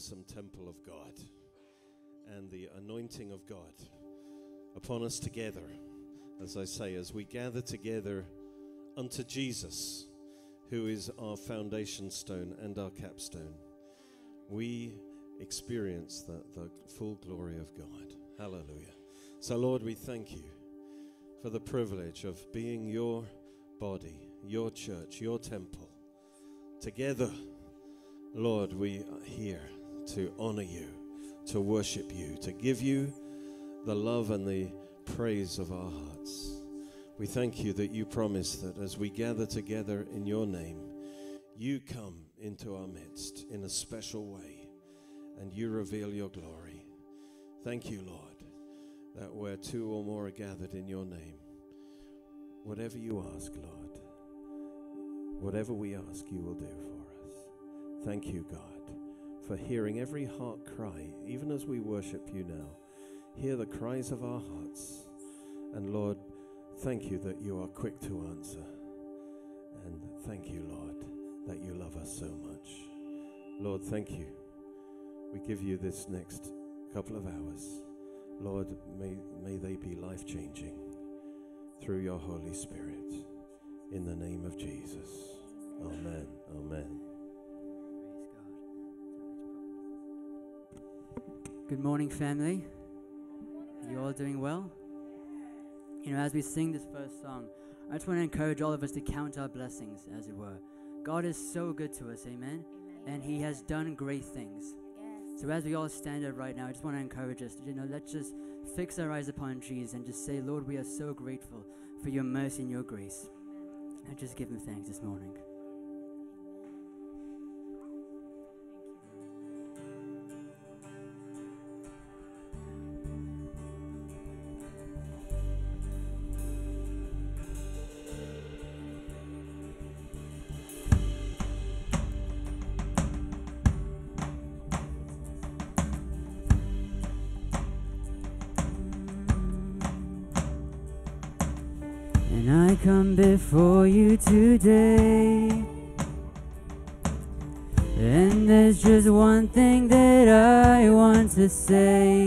Awesome temple of God and the anointing of God upon us together. As I say, as we gather together unto Jesus, who is our foundation stone and our capstone, we experience the, the full glory of God. Hallelujah. So, Lord, we thank you for the privilege of being your body, your church, your temple. Together, Lord, we are here to honor you, to worship you, to give you the love and the praise of our hearts. We thank you that you promise that as we gather together in your name, you come into our midst in a special way and you reveal your glory. Thank you, Lord, that where two or more are gathered in your name, whatever you ask, Lord, whatever we ask, you will do for us. Thank you, God, for hearing every heart cry, even as we worship you now. Hear the cries of our hearts. And Lord, thank you that you are quick to answer. And thank you, Lord, that you love us so much. Lord, thank you. We give you this next couple of hours. Lord, may, may they be life changing through your Holy Spirit. In the name of Jesus. Amen. Amen. Good morning, family. You all doing well? You know, as we sing this first song, I just want to encourage all of us to count our blessings, as it were. God is so good to us, amen? And He has done great things. So as we all stand up right now, I just want to encourage us, you know, let's just fix our eyes upon Jesus and just say, Lord, we are so grateful for your mercy and your grace. And just give Him thanks this morning. And there's just one thing that I want to say.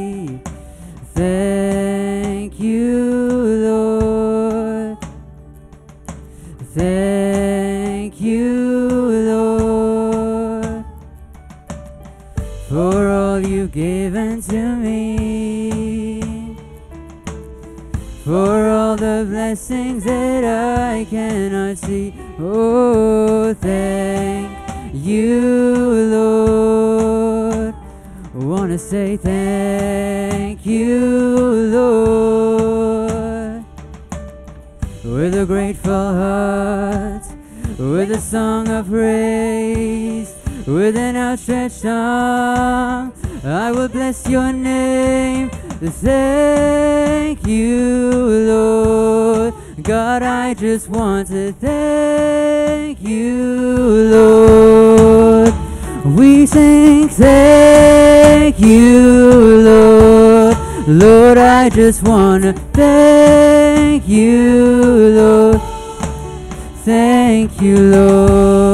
Just want to thank you, Lord. We sing thank you, Lord. Lord, I just want to thank you, Lord. Thank you, Lord.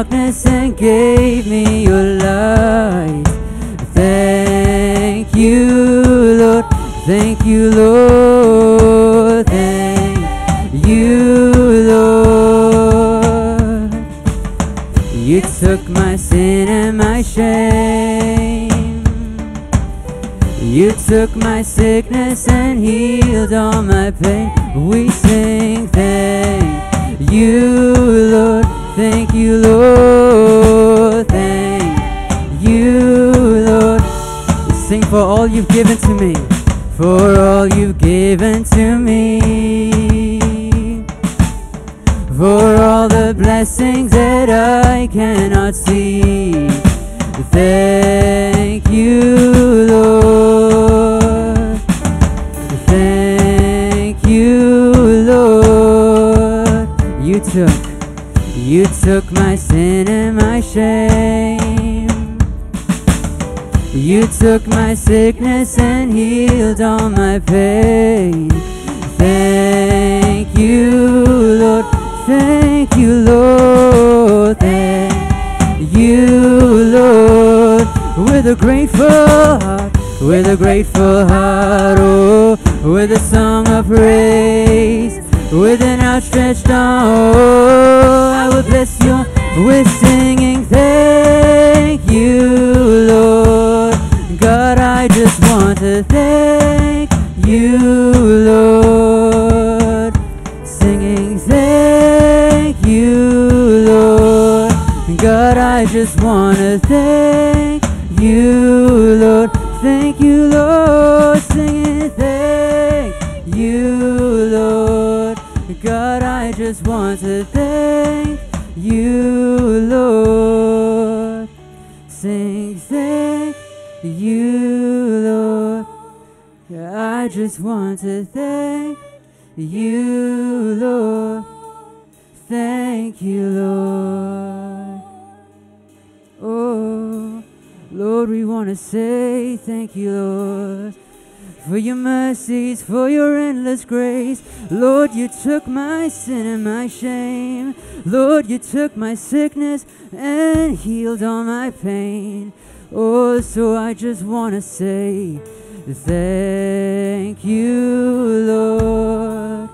Darkness and gave me your light. Thank you, Lord. Thank you, Lord. Thank you, Lord. You took my sin and my shame. You took my sickness and healed all my pain. We sing thank you, Lord. Thank you, Lord. Thank you, Lord. Sing for all you've given to me. For all you've given to me. For all the blessings that I cannot see. Thank you, Lord. Took, my sin and my shame. You took my sickness and healed all my pain. Thank you, Lord. Thank you, Lord. Thank you, Lord. With a grateful heart, with a grateful heart, oh, with a song of praise, with an outstretched arm, oh, I will bless you with singing. Thank you, Lord. God, I just want to thank you, Lord. Singing, thank you, Lord. God, I just want to thank you, Lord. Thank you, Lord. Singing, thank you, Lord. God, I just want to thank you, Lord. Sing, thank you, Lord. I just want to thank you, Lord. Thank you, Lord. Oh, Lord, we want to say thank you, Lord, for your mercies, for your endless grace. Lord, you took my sin and my shame. Lord, you took my sickness and healed all my pain. Oh, so I just want to say thank you, Lord.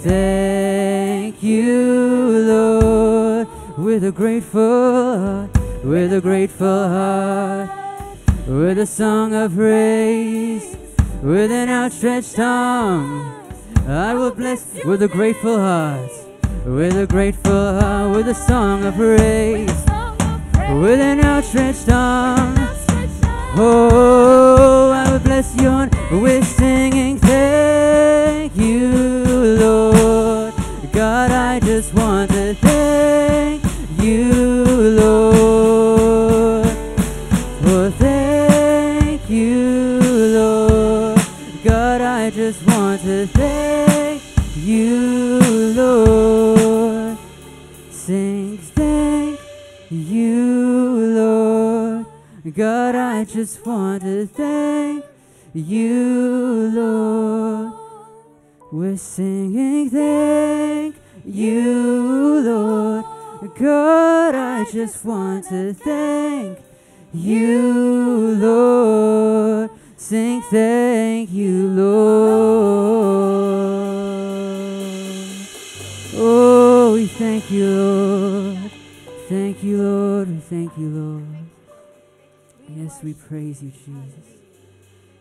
Thank you, Lord, with a grateful heart, with a grateful heart, with a song of praise, with an outstretched arm. I will bless with a grateful heart, with a grateful heart, with a song of praise, with an outstretched arm. Oh, I will bless you with singing. Thank you, Lord. God, I just want to thank you, Lord. God, I just want to thank you, Lord. We're singing, thank you, Lord. God, I just want to thank you, Lord. Sing, thank you, Lord. Oh, we thank you, Lord. Thank you, Lord. We thank you, Lord. Yes, we praise you, Jesus.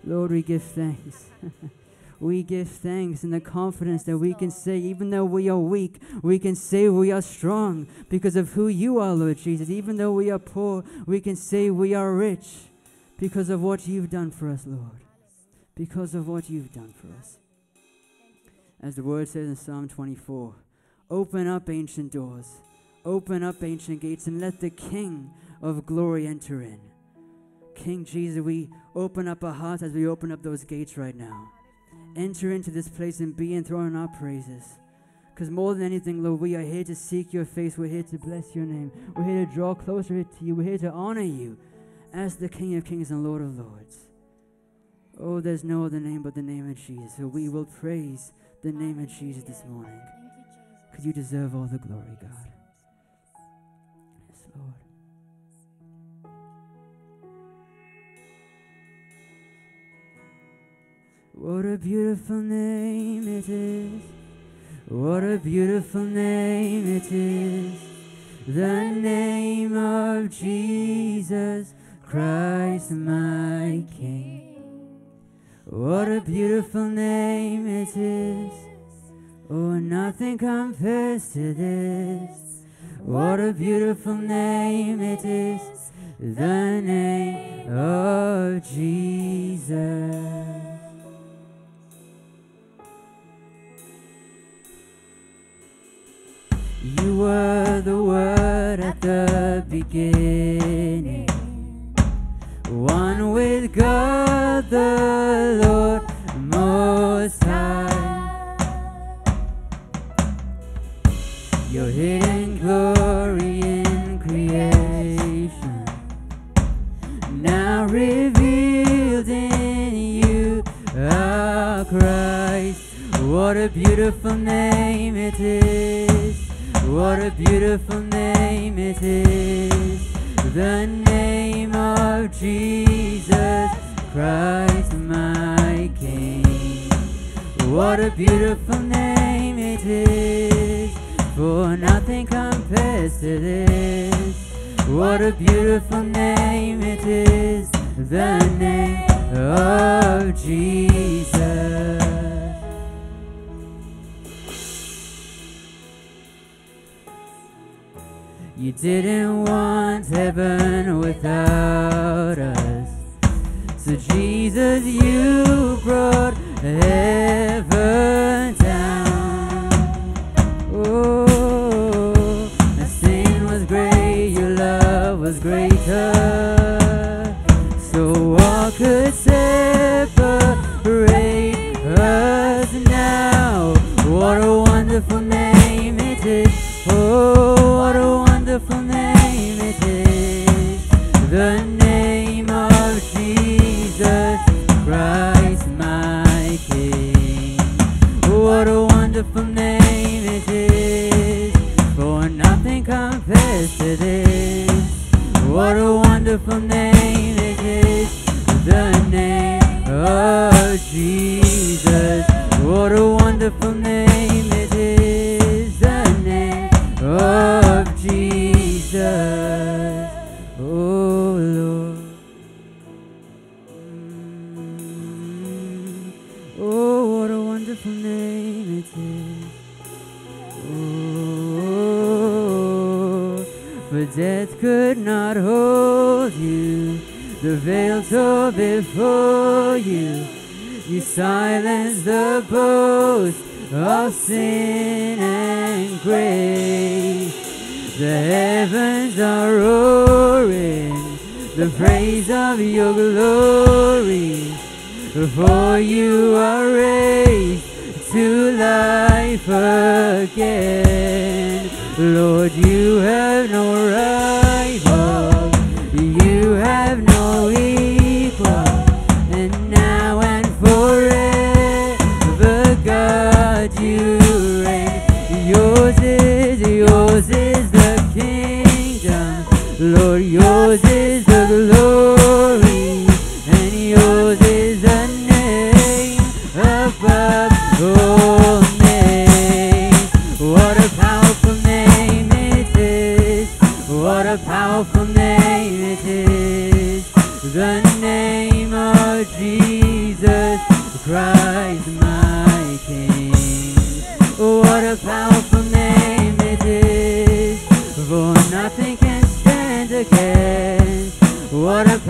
Lord, we give thanks. we give thanks in the confidence that we can say, even though we are weak, we can say we are strong because of who you are, Lord Jesus. Even though we are poor, we can say we are rich because of what you've done for us, Lord. Because of what you've done for us. As the word says in Psalm 24 Open up ancient doors, open up ancient gates, and let the King of glory enter in. King Jesus, we open up our hearts as we open up those gates right now. Enter into this place and be enthroned in our praises. Because more than anything, Lord, we are here to seek your face. We're here to bless your name. We're here to draw closer to you. We're here to honor you as the King of kings and Lord of lords. Oh, there's no other name but the name of Jesus. So we will praise the name of Jesus this morning. Because you deserve all the glory, God. Yes, Lord. What a beautiful name it is. What a beautiful name it is. The name of Jesus Christ, my King. What a beautiful name it is. Oh, nothing compares to this. What a beautiful name it is. The name of Jesus. You were the Word at the beginning, one with God the Lord Most High. your hidden glory in creation, now revealed in you, our Christ. What a beautiful name it is! What a beautiful name it is! The name of Jesus Christ, my King. What a beautiful name it is, for nothing compares to this. What a beautiful name it is, the name of Jesus. Didn't want heaven without us. So Jesus, you brought heaven down. Oh, my sin was great, your love was greater. Compares to this. What a wonderful name it is. The name of Jesus. What a wonderful name it is. The name of Jesus. Death could not hold you. The veil tore before you. You silenced the boast of sin and grace. The heavens are roaring the praise of your glory. For you are raised to life again. Lord, you have no rival,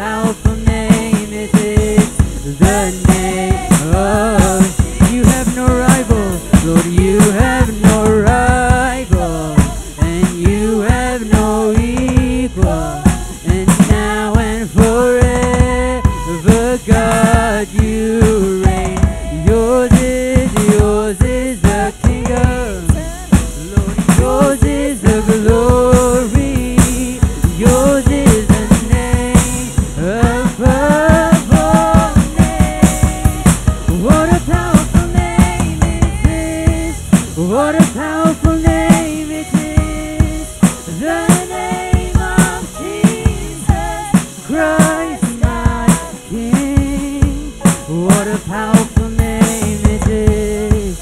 powerful name it is! The name powerful name it is.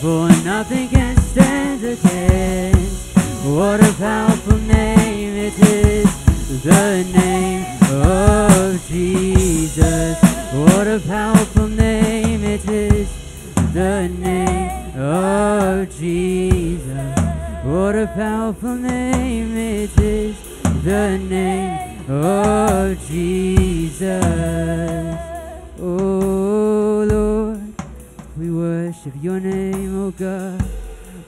For nothing can stand against. What a powerful name it is. The name of Jesus. What a powerful name it is. The name of Jesus. What a powerful name it is. The name of Jesus. Worship your name, oh God.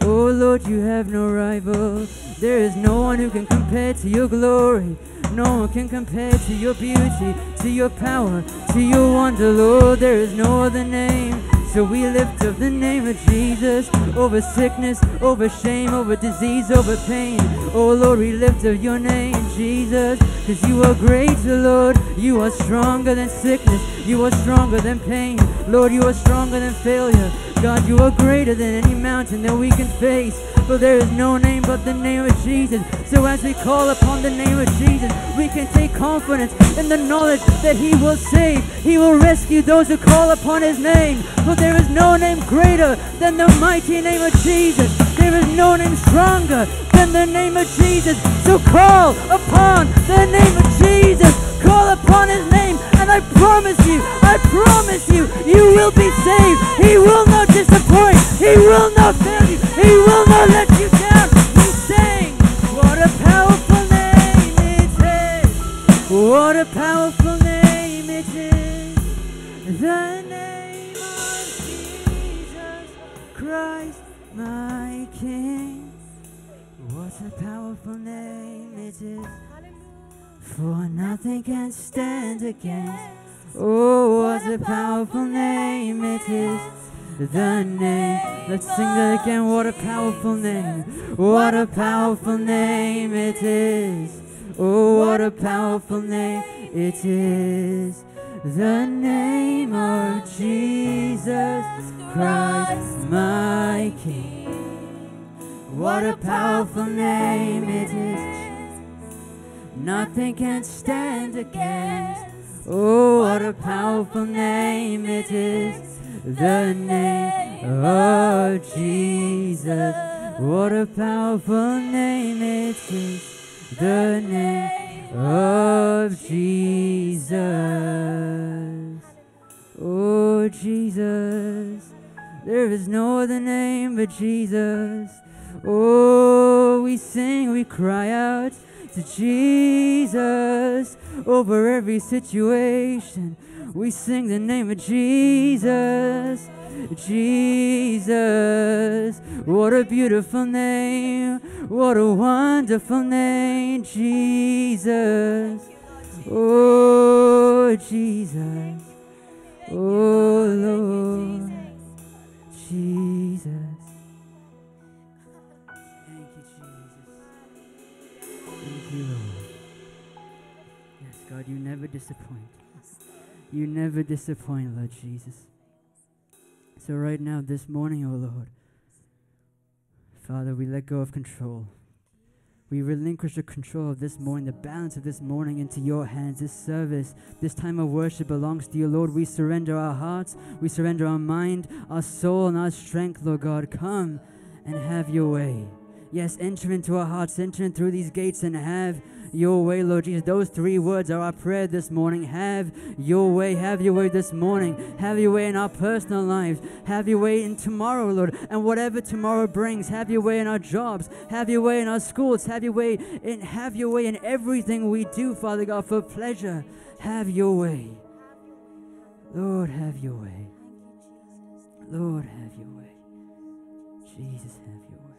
Oh Lord, you have no rival. There is no one who can compare to your glory. No one can compare to your beauty, to your power, to your wonder, Lord. There is no other name So we lift up the name of Jesus over sickness, over shame, over disease, over pain. Oh Lord, we lift up your name, Jesus, because you are greater, Lord. You are stronger than sickness, you are stronger than pain. Lord, you are stronger than failure. God, you are greater than any mountain that we can face. For there is no name but the name of Jesus. So as we call upon the name of Jesus, we can take confidence in the knowledge that He will save. He will rescue those who call upon His name. For there is no name greater than the mighty name of Jesus. There is no name stronger than the name of Jesus. So call upon the name of Jesus. Call upon His name, I promise you, I promise you, you will be saved. He will not disappoint. He will not fail you. He will not let you down. We sing, what a powerful name it is. What a powerful name it is. The name of Jesus Christ, my King. What a powerful name it is. For nothing can stand against. Oh, what a powerful name it is. The name. Let's sing that again. What a powerful name. What a powerful name it is. Oh, what a powerful name it is. The name of Jesus Christ, my King. What a powerful name it is. Nothing can stand against. Oh, what a powerful name it is. The name of Jesus. What a powerful name it is. The name of Jesus. Oh, Jesus. There is no other name but Jesus. Oh, we sing, we cry out to Jesus over every situation. We sing the name of Jesus. Jesus, what a beautiful name, what a wonderful name, Jesus. Oh, Jesus, oh Lord, Jesus. God, you never disappoint. You never disappoint, Lord Jesus. So, right now, this morning, oh Lord, Father, we let go of control. We relinquish the control of this morning, the balance of this morning into your hands. This service, this time of worship belongs to you, Lord. We surrender our hearts, we surrender our mind, our soul, and our strength, Lord God. Come and have your way. Yes, enter into our hearts, enter in through these gates and have your way, Lord Jesus. Those three words are our prayer this morning. Have your way. Have your way this morning. Have your way in our personal lives. Have your way in tomorrow, Lord. And whatever tomorrow brings, have your way in our jobs. Have your way in our schools. Have your way in have your way in everything we do, Father God, for pleasure. Have your way. Lord, have your way. Lord, have your way. Jesus, have your way.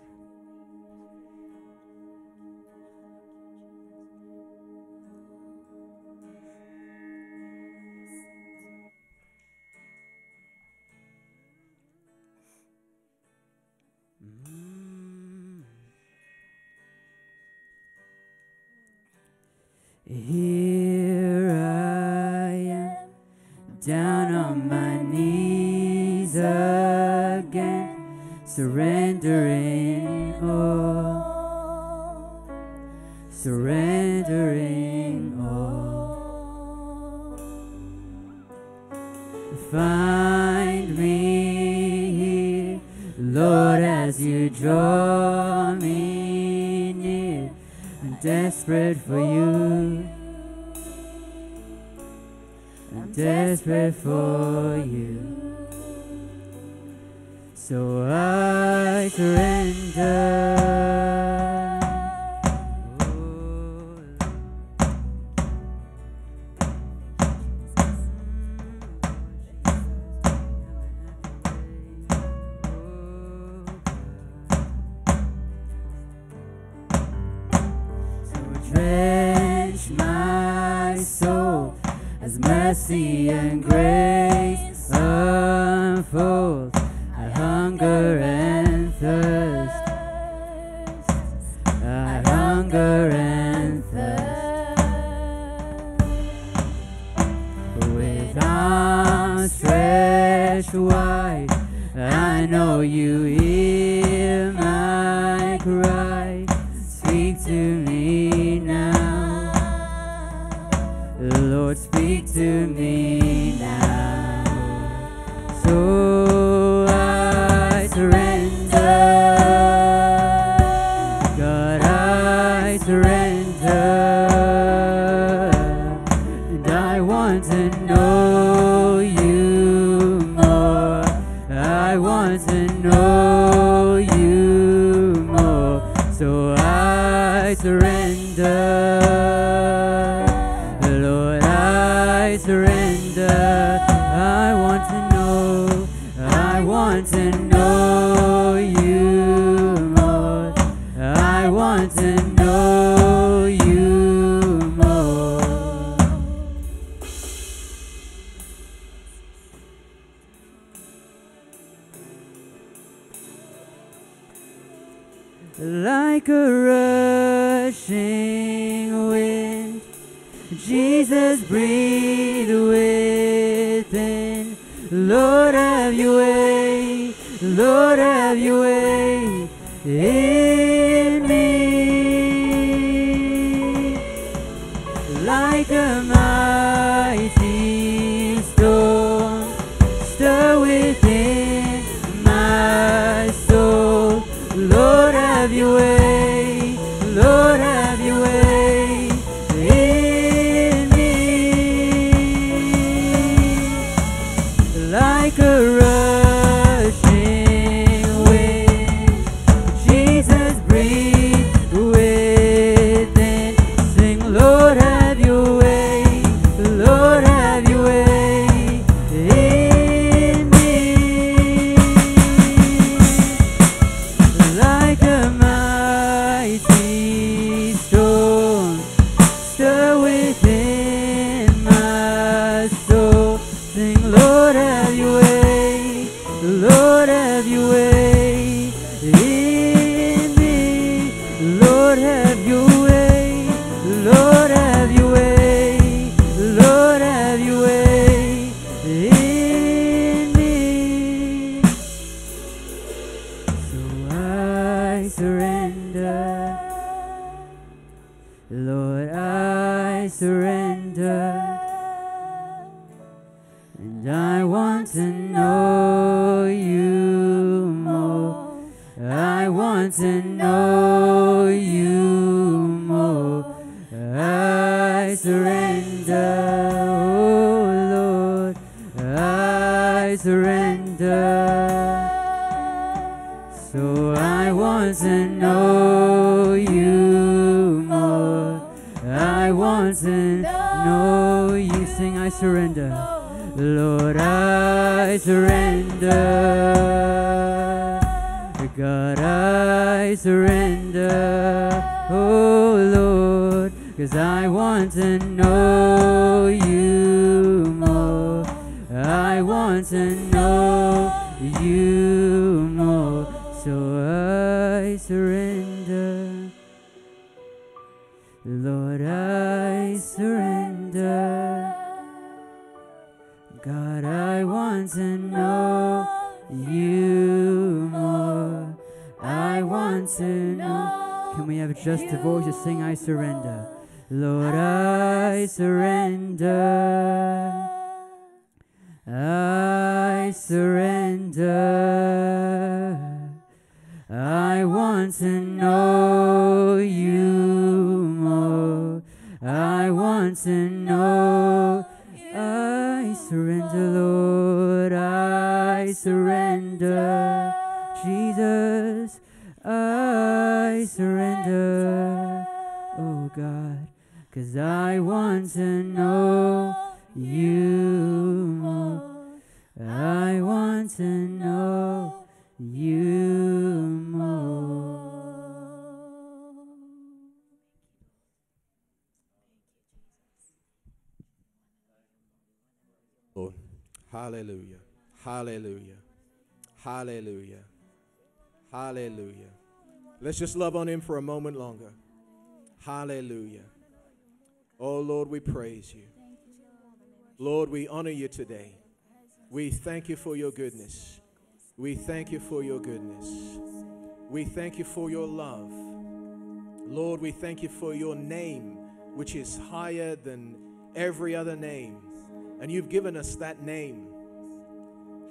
Surrendering all, surrendering all. Find me here, Lord, as you draw me near. I'm desperate for you. I'm desperate for you. So I Hallelujah. Hallelujah. Hallelujah. Let's just love on him for a moment longer. Hallelujah. Oh Lord, we praise you. Lord, we honor you today. We thank you for your goodness. We thank you for your goodness. We thank you for your love. Lord, we thank you for your name, which is higher than every other name. And you've given us that name.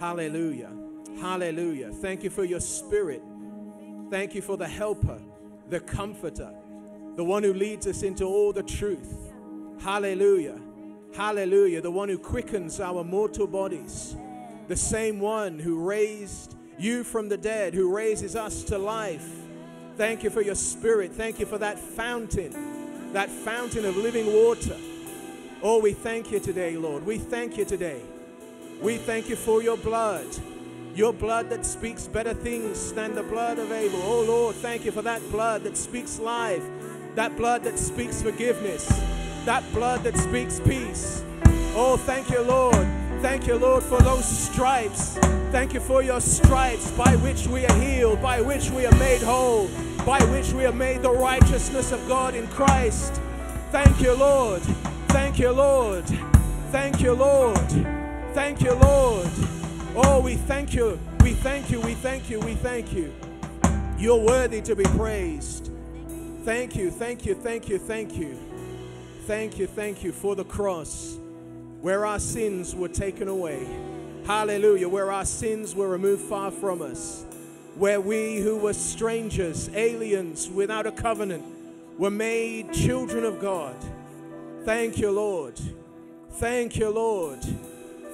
Hallelujah. Hallelujah. Thank you for your spirit. Thank you for the helper, the comforter, the one who leads us into all the truth. Hallelujah. Hallelujah. The one who quickens our mortal bodies. The same one who raised you from the dead, who raises us to life. Thank you for your spirit. Thank you for that fountain, that fountain of living water. Oh, we thank you today, Lord. We thank you today. We thank you for your blood, your blood that speaks better things than the blood of Abel. Oh, Lord, thank you for that blood that speaks life, that blood that speaks forgiveness, that blood that speaks peace. Oh, thank you, Lord. Thank you, Lord, for those stripes. Thank you for your stripes by which we are healed, by which we are made whole, by which we are made the righteousness of God in Christ. Thank you, Lord. Thank you, Lord. Thank you, Lord. Thank you, Lord. Oh, we thank you. We thank you. We thank you. We thank you. You're worthy to be praised. Thank you. Thank you. Thank you. Thank you. Thank you. Thank you for the cross where our sins were taken away. Hallelujah. Where our sins were removed far from us. Where we who were strangers, aliens without a covenant, were made children of God. Thank you, Lord. Thank you, Lord.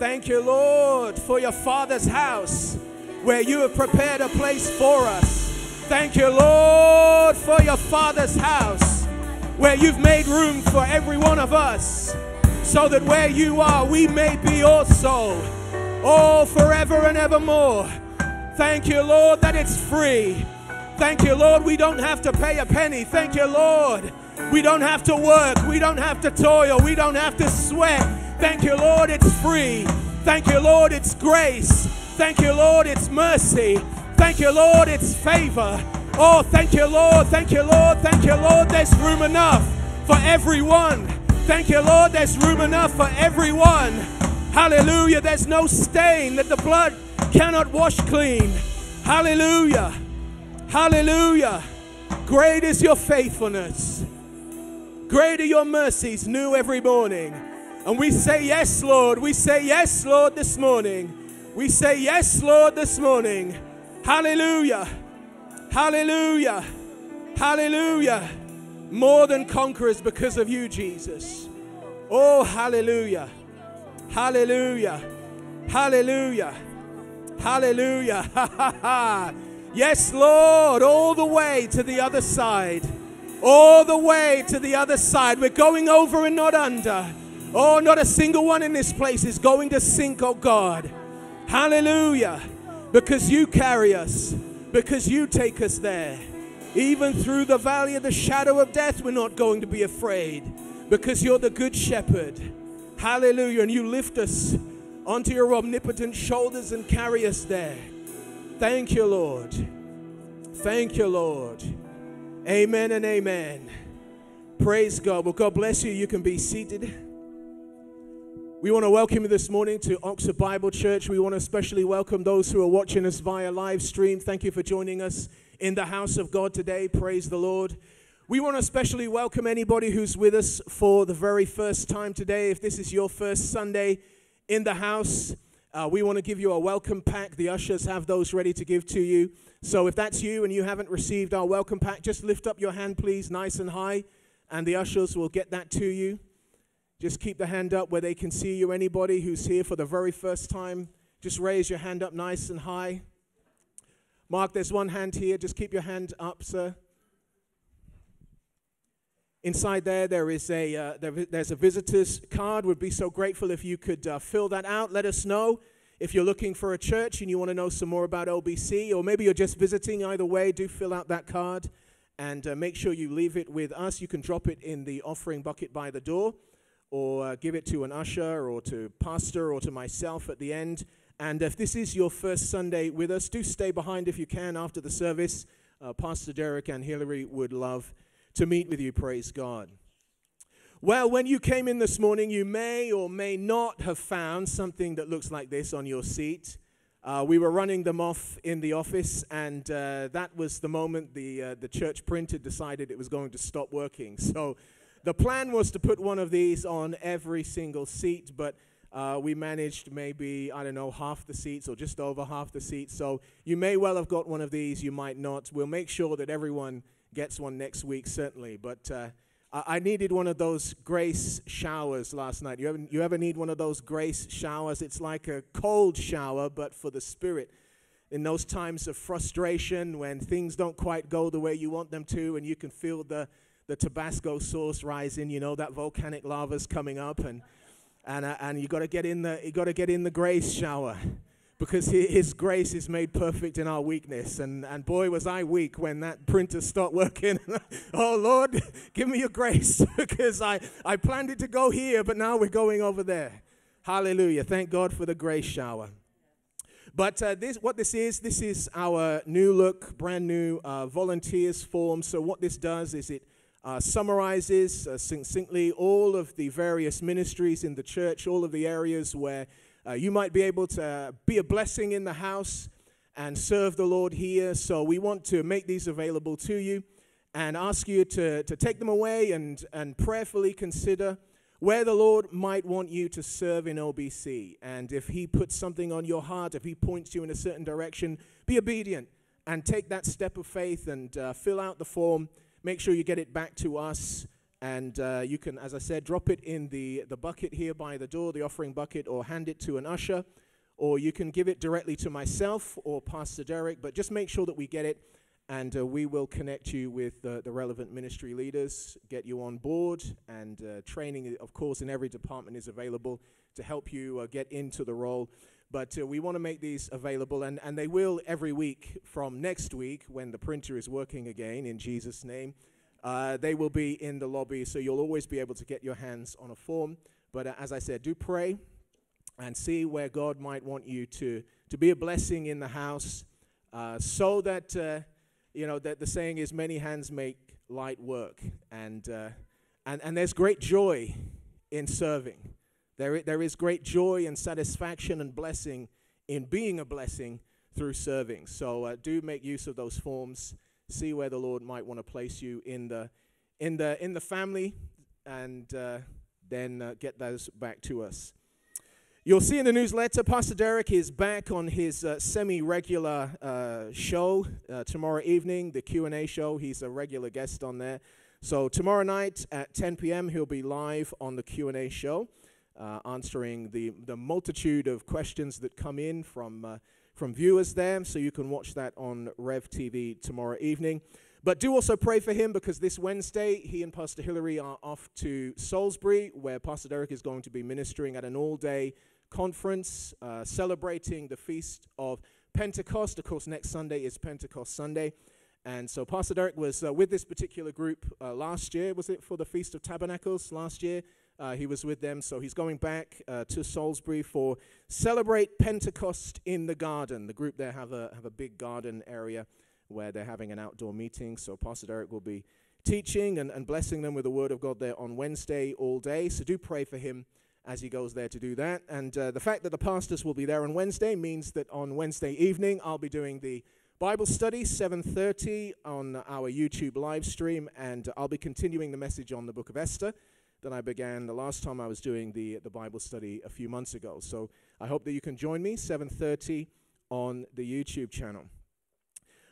Thank you, Lord, for your Father's house where you have prepared a place for us. Thank you, Lord, for your Father's house where you've made room for every one of us so that where you are, we may be also. Oh, forever and evermore. Thank you, Lord, that it's free. Thank you, Lord, we don't have to pay a penny. Thank you, Lord. We don't have to work. We don't have to toil. We don't have to sweat. Thank you, Lord, it's free. Thank you, Lord, it's grace. Thank you, Lord, it's mercy. Thank you, Lord, it's favor. Oh, thank you, Lord. Thank you, Lord. Thank you, Lord. There's room enough for everyone. Thank you, Lord. There's room enough for everyone. Hallelujah. There's no stain that the blood cannot wash clean. Hallelujah. Hallelujah. Great is your faithfulness. Great are your mercies, new every morning. And we say, Yes, Lord. We say, Yes, Lord, this morning. We say, Yes, Lord, this morning. Hallelujah. Hallelujah. Hallelujah. More than conquerors because of you, Jesus. Oh, hallelujah. Hallelujah. Hallelujah. Hallelujah. yes, Lord, all the way to the other side. All the way to the other side. We're going over and not under. Oh, not a single one in this place is going to sink, oh God. Hallelujah. Because you carry us, because you take us there. Even through the valley of the shadow of death, we're not going to be afraid because you're the good shepherd. Hallelujah. And you lift us onto your omnipotent shoulders and carry us there. Thank you, Lord. Thank you, Lord. Amen and amen. Praise God. Well, God bless you. You can be seated. We want to welcome you this morning to Oxford Bible Church. We want to especially welcome those who are watching us via live stream. Thank you for joining us in the house of God today. Praise the Lord. We want to especially welcome anybody who's with us for the very first time today. If this is your first Sunday in the house, uh, we want to give you a welcome pack. The ushers have those ready to give to you. So if that's you and you haven't received our welcome pack, just lift up your hand, please, nice and high, and the ushers will get that to you. Just keep the hand up where they can see you. Anybody who's here for the very first time, just raise your hand up nice and high. Mark, there's one hand here. Just keep your hand up, sir. Inside there, there is a uh, there, there's a visitor's card. Would be so grateful if you could uh, fill that out. Let us know if you're looking for a church and you want to know some more about OBC, or maybe you're just visiting. Either way, do fill out that card and uh, make sure you leave it with us. You can drop it in the offering bucket by the door or uh, give it to an usher or to pastor or to myself at the end And if this is your first Sunday with us, do stay behind if you can after the service. Uh, Pastor Derek and Hillary would love to meet with you. Praise God. Well, when you came in this morning, you may or may not have found something that looks like this on your seat. Uh, we were running them off in the office, and uh, that was the moment the, uh, the church printer decided it was going to stop working. So the plan was to put one of these on every single seat, but uh, we managed maybe, I don't know, half the seats or just over half the seats. So you may well have got one of these, you might not. We'll make sure that everyone gets one next week, certainly. But uh, I needed one of those grace showers last night. You ever, you ever need one of those grace showers? It's like a cold shower, but for the spirit. In those times of frustration, when things don't quite go the way you want them to, and you can feel the, the Tabasco sauce rising, you know, that volcanic lava's coming up, and, and, uh, and you got to get in the you got to get in the grace shower because his grace is made perfect in our weakness. And, and boy, was I weak when that printer stopped working. oh, Lord, give me your grace because I, I planned it to go here, but now we're going over there. Hallelujah. Thank God for the grace shower. But uh, this, what this is, this is our new look, brand new uh, volunteers form. So, what this does is it uh, summarizes uh, succinctly all of the various ministries in the church, all of the areas where uh, you might be able to be a blessing in the house and serve the Lord here. So we want to make these available to you and ask you to, to take them away and, and prayerfully consider where the Lord might want you to serve in OBC. And if He puts something on your heart, if He points you in a certain direction, be obedient and take that step of faith and uh, fill out the form. Make sure you get it back to us and uh, you can, as I said, drop it in the, the bucket here by the door, the offering bucket, or hand it to an usher. Or you can give it directly to myself or Pastor Derek. But just make sure that we get it, and uh, we will connect you with uh, the relevant ministry leaders, get you on board. And uh, training, of course, in every department is available to help you uh, get into the role. But uh, we want to make these available, and, and they will every week from next week when the printer is working again, in Jesus' name. Uh, they will be in the lobby, so you'll always be able to get your hands on a form. But uh, as I said, do pray and see where God might want you to, to be a blessing in the house uh, so that, uh, you know, that the saying is many hands make light work. And, uh, and, and there's great joy in serving. There, there is great joy and satisfaction and blessing in being a blessing through serving. So uh, do make use of those forms see where the Lord might want to place you in the in the in the family, and uh, then uh, get those back to us. You'll see in the newsletter, Pastor Derek is back on his uh, semi-regular uh, show uh, tomorrow evening, the Q&A show. He's a regular guest on there. So tomorrow night at 10 p.m., he'll be live on the Q&A show, uh, answering the, the multitude of questions that come in from from viewers there, so you can watch that on Rev TV tomorrow evening. But do also pray for him because this Wednesday, he and Pastor Hillary are off to Salisbury, where Pastor Derek is going to be ministering at an all day conference uh, celebrating the feast of Pentecost. Of course, next Sunday is Pentecost Sunday. And so Pastor Derek was uh, with this particular group uh, last year. Was it for the Feast of Tabernacles last year? Uh, he was with them, so he's going back uh, to Salisbury for Celebrate Pentecost in the Garden. The group there have a, have a big garden area where they're having an outdoor meeting. So Pastor Derek will be teaching and, and blessing them with the Word of God there on Wednesday all day. So do pray for him as he goes there to do that. And uh, the fact that the pastors will be there on Wednesday means that on Wednesday evening I'll be doing the Bible study 7:30 on our YouTube live stream, and I'll be continuing the message on the Book of Esther than I began the last time I was doing the, the Bible study a few months ago. So I hope that you can join me, 7.30 on the YouTube channel.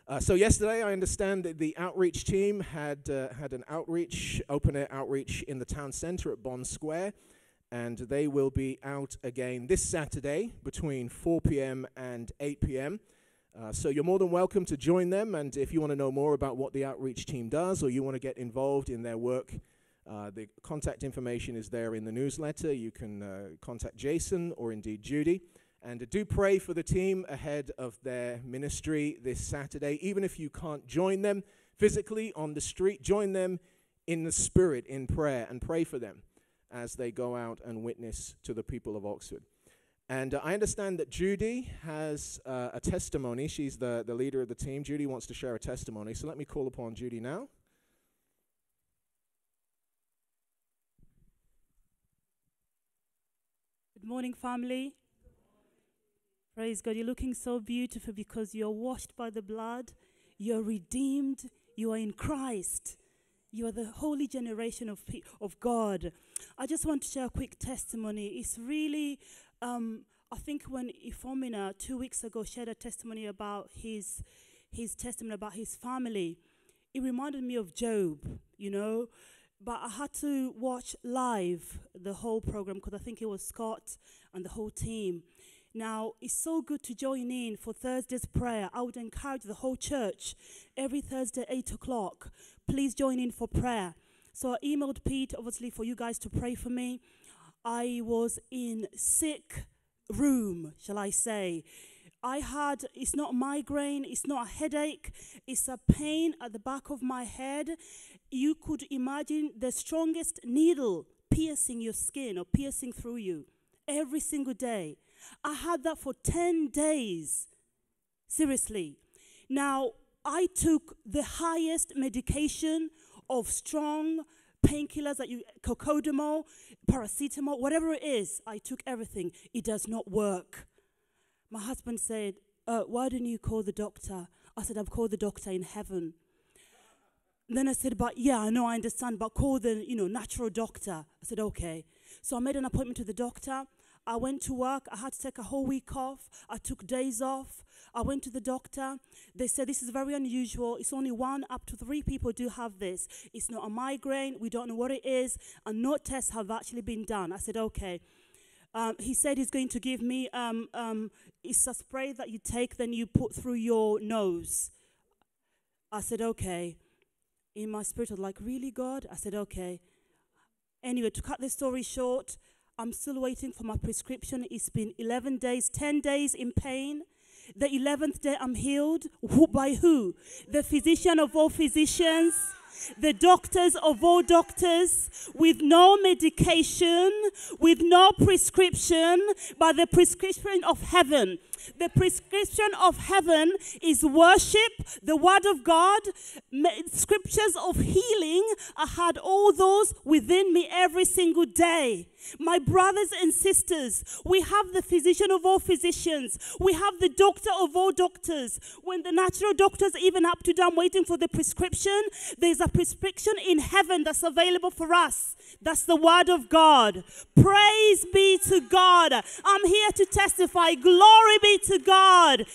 Uh, so yesterday, I understand that the outreach team had, uh, had an outreach, open-air outreach in the town center at Bonn Square, and they will be out again this Saturday between 4 p.m. and 8 p.m., uh, so you're more than welcome to join them, and if you want to know more about what the outreach team does or you want to get involved in their work, uh, the contact information is there in the newsletter. You can uh, contact Jason or indeed Judy. And uh, do pray for the team ahead of their ministry this Saturday. Even if you can't join them physically on the street, join them in the spirit in prayer and pray for them as they go out and witness to the people of Oxford. And uh, I understand that Judy has uh, a testimony. She's the, the leader of the team. Judy wants to share a testimony. So let me call upon Judy now. Good morning, family. Praise God. You're looking so beautiful because you're washed by the blood, you're redeemed, you are in Christ. You are the holy generation of, of God. I just want to share a quick testimony. It's really, um, I think when Ifomina two weeks ago shared a testimony about his, his testimony about his family, it reminded me of Job, you know. But I had to watch live the whole program because I think it was Scott and the whole team. Now, it's so good to join in for Thursday's prayer. I would encourage the whole church every Thursday, 8 o'clock. Please join in for prayer. So I emailed Pete, obviously, for you guys to pray for me. I was in sick room, shall I say. I had, it's not migraine, it's not a headache, it's a pain at the back of my head. You could imagine the strongest needle piercing your skin or piercing through you every single day. I had that for 10 days. Seriously. Now, I took the highest medication of strong painkillers that you, co-codamol, paracetamol, whatever it is. I took everything. It does not work. My husband said, uh, Why didn't you call the doctor? I said, I've called the doctor in heaven. Then I said, But yeah, I know, I understand, but call the, you know, natural doctor. I said, Okay. So I made an appointment to the doctor. I went to work. I had to take a whole week off. I took days off. I went to the doctor. They said this is very unusual. It's only one up to three people do have this. It's not a migraine. We don't know what it is, and no tests have actually been done. I said, okay. Um, he said he's going to give me um, um, it's a spray that you take, then you put through your nose. I said, okay. In my spirit, I was like, really, God? I said, okay. Anyway, to cut the story short, I'm still waiting for my prescription. It's been 11 days, 10 days in pain. The 11th day I'm healed. Who, by who? The physician of all physicians, the doctors of all doctors, with no medication, with no prescription, but the prescription of heaven. The prescription of heaven is worship, the word of God, scriptures of healing. I had all those within me every single day. My brothers and sisters, we have the physician of all physicians. We have the doctor of all doctors. When the natural doctors even up to down waiting for the prescription, there's a prescription in heaven that's available for us. That's the word of God. Praise be to God. I'm here to testify. Glory be to God.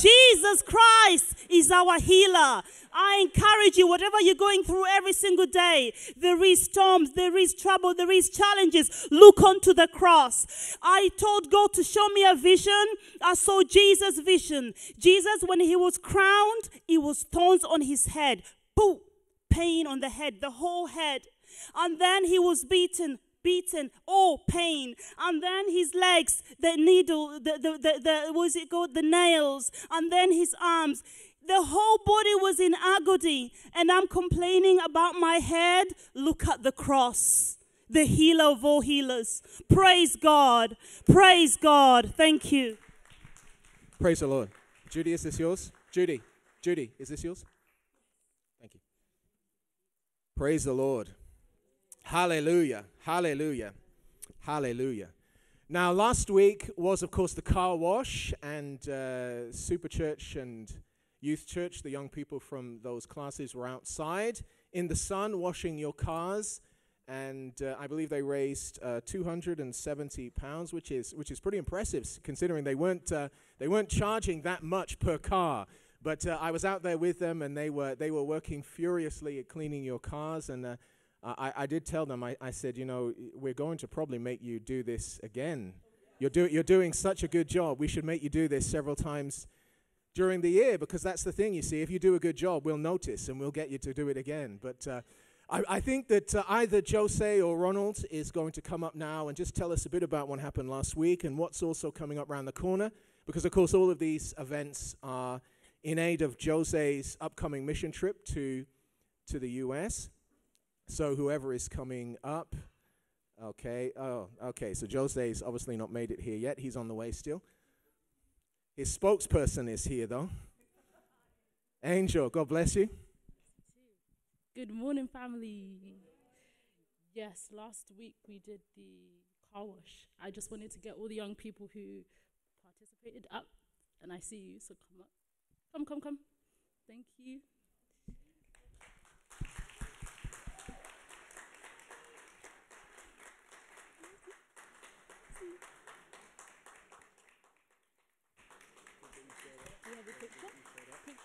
Jesus Christ is our healer. I encourage you, whatever you're going through every single day, there is storms, there is trouble, there is challenges. Look onto the cross. I told God to show me a vision. I saw Jesus' vision. Jesus, when he was crowned, it was thorns on his head. Boom, pain on the head, the whole head. And then he was beaten, beaten, oh, pain. And then his legs, the needle, the, the, the, the was it called? The nails. And then his arms. The whole body was in agony. And I'm complaining about my head. Look at the cross. The healer of all healers. Praise God. Praise God. Thank you. Praise the Lord. Judy, is this yours? Judy, Judy, is this yours? Thank you. Praise the Lord. Hallelujah. Hallelujah. Hallelujah. Now, last week was, of course, the car wash and uh, Super Church and Youth Church. The young people from those classes were outside in the sun washing your cars. And uh, I believe they raised uh, 270 pounds, which is which is pretty impressive, considering they weren't uh, they weren't charging that much per car. But uh, I was out there with them, and they were they were working furiously at cleaning your cars. And uh, I, I did tell them, I, I said, you know, we're going to probably make you do this again. You're, do, you're doing such a good job. We should make you do this several times during the year because that's the thing, you see. If you do a good job, we'll notice and we'll get you to do it again. But uh, I, I, think that uh, either Jose or Ronald is going to come up now and just tell us a bit about what happened last week and what's also coming up around the corner. Because, of course, all of these events are in aid of Jose's upcoming mission trip to, to the U.S. So whoever is coming up, Okay. Oh, okay. So Jose's obviously not made it here yet. He's on the way still. His spokesperson is here though. Angel, God bless you. Good morning, family. Yes, last week we did the car wash. I just wanted to get all the young people who participated up, and I see you, so come up. Come, come, come. Thank you.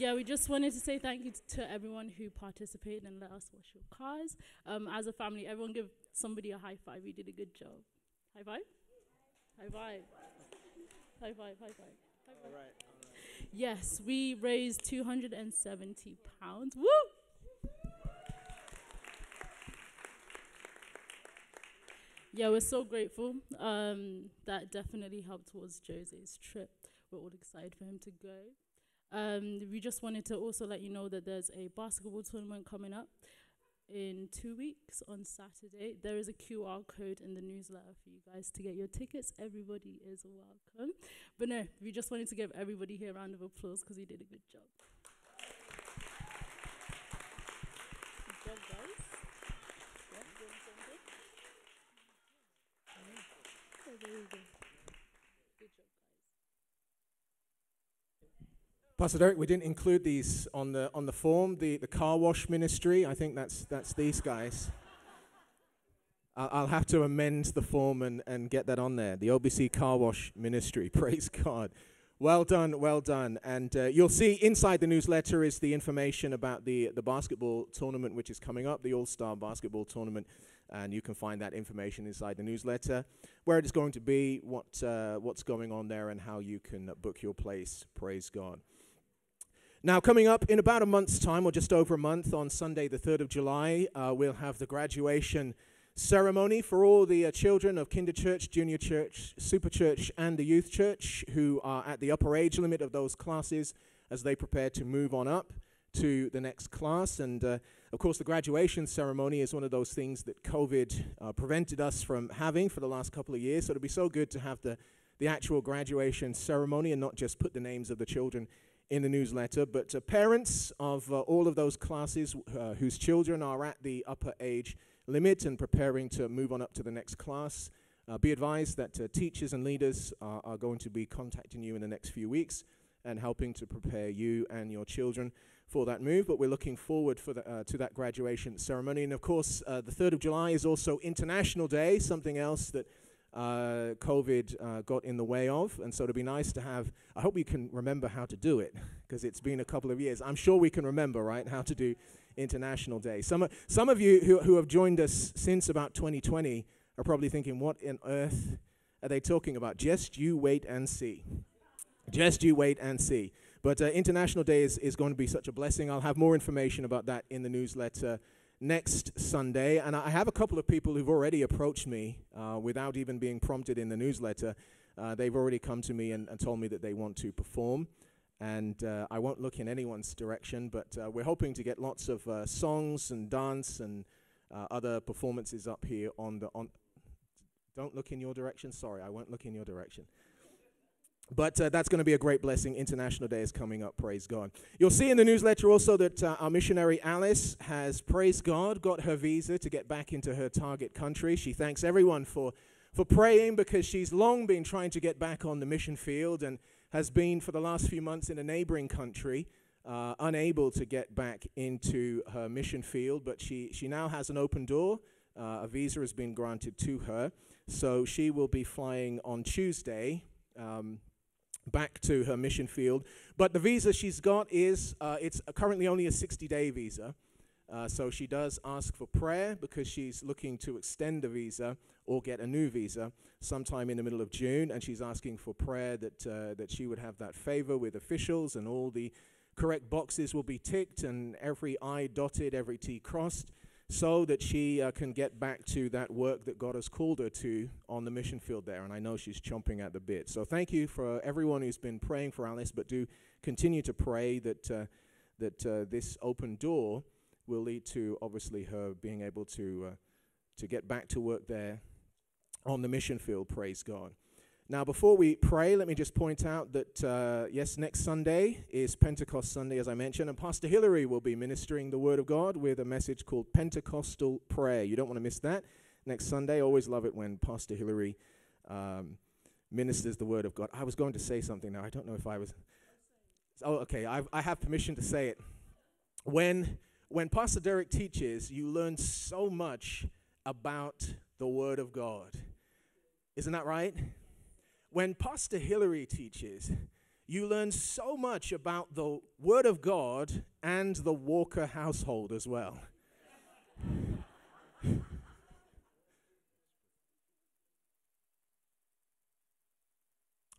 Yeah, we just wanted to say thank you to everyone who participated and let us wash your cars. Um, as a family, everyone give somebody a high five. You did a good job. High five? High five. High five, high five. High five. Yes, we raised 270 pounds. Woo! Yeah, we're so grateful. Um, that definitely helped towards Jose's trip. We're all excited for him to go. Um, we just wanted to also let you know that there's a basketball tournament coming up in two weeks on Saturday. There is a QR code in the newsletter for you guys to get your tickets. Everybody is welcome. But no, we just wanted to give everybody here a round of applause because you did a good job. Good job, guys. Yeah, doing something. Yeah, there you go. Good job, guys. Pastor Derek, we didn't include these on the on the form. The the car wash ministry. I think that's that's these guys. I'll, have to amend the form and, and get that on there. The OBC car wash ministry. Praise God. Well done, well done. And uh, you'll see inside the newsletter is the information about the the basketball tournament which is coming up, the All Star basketball tournament, and you can find that information inside the newsletter, where it is going to be, what uh, what's going on there, and how you can book your place. Praise God. Now, coming up in about a month's time, or just over a month, on Sunday, the 3rd of July, uh, we'll have the graduation ceremony for all the uh, children of Kinder Church, Junior Church, Super Church, and the Youth Church who are at the upper age limit of those classes as they prepare to move on up to the next class. And uh, of course, the graduation ceremony is one of those things that COVID uh, prevented us from having for the last couple of years. So it'll be so good to have the, the actual graduation ceremony and not just put the names of the children in the newsletter. But uh, parents of uh, all of those classes uh, whose children are at the upper age limit and preparing to move on up to the next class, uh, be advised that uh, teachers and leaders are, are going to be contacting you in the next few weeks and helping to prepare you and your children for that move. But we're looking forward for the, uh, to that graduation ceremony. And of course, the 3rd of July is also International Day, something else that uh, COVID uh, got in the way of. And so it'd be nice to have, I hope we can remember how to do it because it's been a couple of years. I'm sure we can remember, right, how to do International Day. Some, some of you who, who have joined us since about 2020 are probably thinking, what on earth are they talking about? Just you wait and see. Just you wait and see. But uh, International Day is, is going to be such a blessing. I'll have more information about that in the newsletter next Sunday. And I have a couple of people who've already approached me uh, without even being prompted in the newsletter. Uh, they've already come to me and, and told me that they want to perform. And uh, I won't look in anyone's direction, but uh, we're hoping to get lots of uh, songs and dance and uh, other performances up here on the on. Don't look in your direction. Sorry, I won't look in your direction. But uh, that's going to be a great blessing. International Day is coming up. Praise God. You'll see in the newsletter also that uh, our missionary Alice has, praise God, got her visa to get back into her target country. She thanks everyone for, for praying because she's long been trying to get back on the mission field and has been for the last few months in a neighboring country, uh, unable to get back into her mission field. But she, she now has an open door. Uh, a visa has been granted to her. So she will be flying on Tuesday. Um, back to her mission field. But the visa she's got is uh, it's currently only a 60-day visa. Uh, so she does ask for prayer because she's looking to extend the visa or get a new visa sometime in the middle of June, and she's asking for prayer that uh, that she would have that favor with officials and all the correct boxes will be ticked and every I dotted, every T crossed, so that she uh, can get back to that work that God has called her to on the mission field there. And I know she's chomping at the bit. So thank you for everyone who's been praying for Alice, but do continue to pray that uh, that uh, this open door will lead to obviously her being able to uh, to get back to work there on the mission field. Praise God. Now, before we pray, let me just point out that uh, yes, next Sunday is Pentecost Sunday, as I mentioned, and Pastor Hillary will be ministering the Word of God with a message called Pentecostal Prayer. You don't want to miss that next Sunday. Always love it when Pastor Hillary um, ministers the Word of God. I was going to say something now. I don't know if I was. Oh, okay. I've, I have permission to say it. When when Pastor Derek teaches, you learn so much about the Word of God. Isn't that right? When Pastor Hillary teaches, you learn so much about the Word of God and the Walker household as well.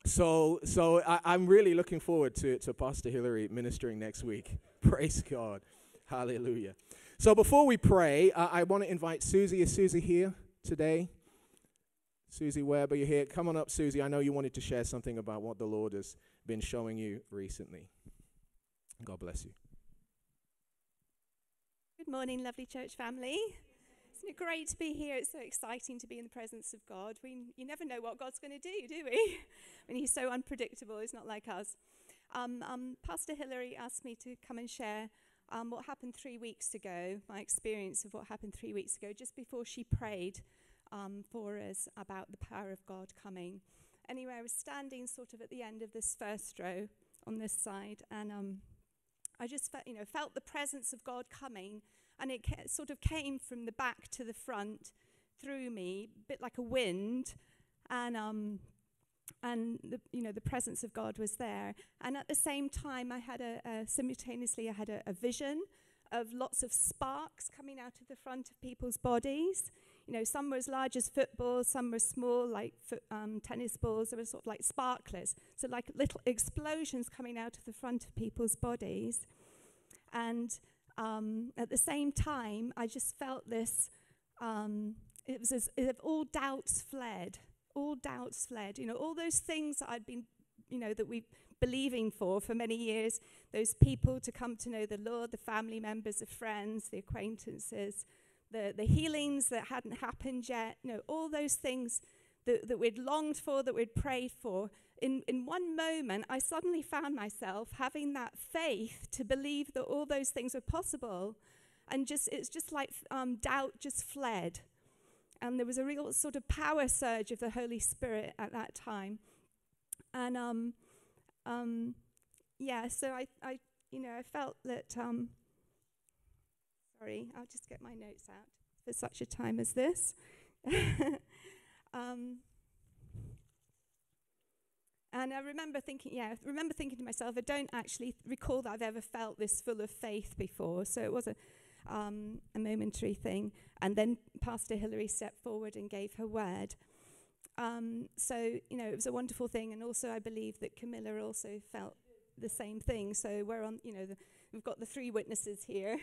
So, so I, am really looking forward to, to Pastor Hillary ministering next week. Praise God. Hallelujah. So before we pray, uh, I want to invite Susie. Is Susie here today? Susie Webb, are you here? Come on up, Susie. I know you wanted to share something about what the Lord has been showing you recently. God bless you. Good morning, lovely church family. Isn't it great to be here? It's so exciting to be in the presence of God. We, you never know what God's going to do, do we? I mean, He's so unpredictable. He's not like us. Um, um, Pastor Hillary asked me to come and share um, what happened three weeks ago, my experience of what happened three weeks ago, just before she prayed um, for us about the power of God coming. Anyway, I was standing sort of at the end of this first row on this side, and um, I just felt, you know, felt the presence of God coming, and it ca- sort of came from the back to the front through me, a bit like a wind, and um, and the, you know the presence of God was there. And at the same time, I had a, a simultaneously I had a, a, vision of lots of sparks coming out of the front of people's bodies. You know, some were as large as footballs, some were small, like foot, um, tennis balls. They were sort of like sparklers, so like little explosions coming out of the front of people's bodies. And um, at the same time, I just felt this. Um, it was as if all doubts fled all doubts fled. You know, all those things that I'd been, you know, that we've believing for for many years, those people to come to know the Lord, the family members, the friends, the acquaintances, the, the healings that hadn't happened yet, you know, all those things that, that we'd longed for, that we'd prayed for. In, in one moment, I suddenly found myself having that faith to believe that all those things were possible. And just it's just like um, doubt just fled and there was a real sort of power surge of the Holy Spirit at that time. And um, um, yeah, so I, I, you know, I felt that. Um, sorry, I'll just get my notes out for such a time as this. um, and I remember thinking, yeah, I remember thinking to myself, I don't actually recall that I've ever felt this full of faith before. So it was a, um, a momentary thing. And then Pastor Hillary stepped forward and gave her word. Um, so, you know, it was a wonderful thing. And also, I believe that Camilla also felt the same thing. So, we're on, you know, the, we've got the three witnesses here.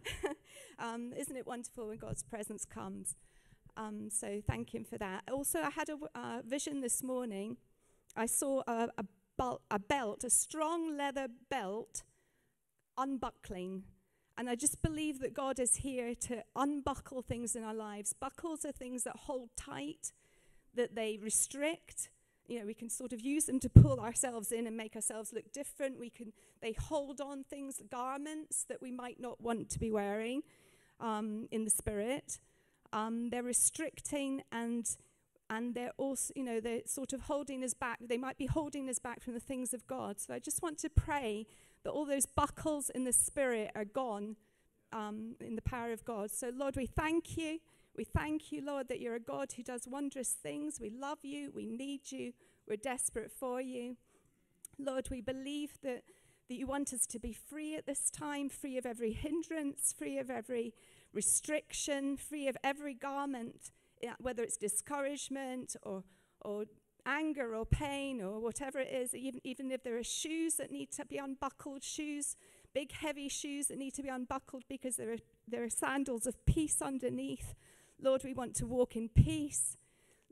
um, isn't it wonderful when God's presence comes? Um, so, thank Him for that. Also, I had a uh, vision this morning. I saw a, a, a belt, a strong leather belt, unbuckling and I just believe that God is here to unbuckle things in our lives. Buckles are things that hold tight, that they restrict. You know, we can sort of use them to pull ourselves in and make ourselves look different. We can, they hold on things, garments that we might not want to be wearing um, in the spirit. Um, they're restricting and and they're also, you know, they're sort of holding us back. They might be holding us back from the things of God. So I just want to pray that all those buckles in the spirit are gone um, in the power of God. So, Lord, we thank you. We thank you, Lord, that you're a God who does wondrous things. We love you. We need you. We're desperate for you. Lord, we believe that that you want us to be free at this time, free of every hindrance, free of every restriction, free of every garment, whether it's discouragement or, or anger or pain or whatever it is, even, even if there are shoes that need to be unbuckled, shoes, big heavy shoes that need to be unbuckled because there are, there are sandals of peace underneath. Lord, we want to walk in peace.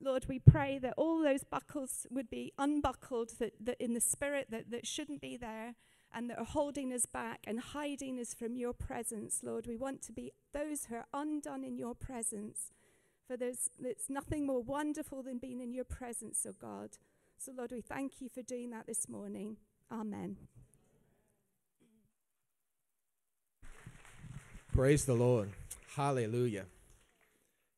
Lord, we pray that all those buckles would be unbuckled that, that in the spirit that, that shouldn't be there and that are holding us back and hiding us from your presence. Lord, we want to be those who are undone in your presence. For there's, there's nothing more wonderful than being in your presence, oh God. So, Lord, we thank you for doing that this morning. Amen. Praise the Lord. Hallelujah.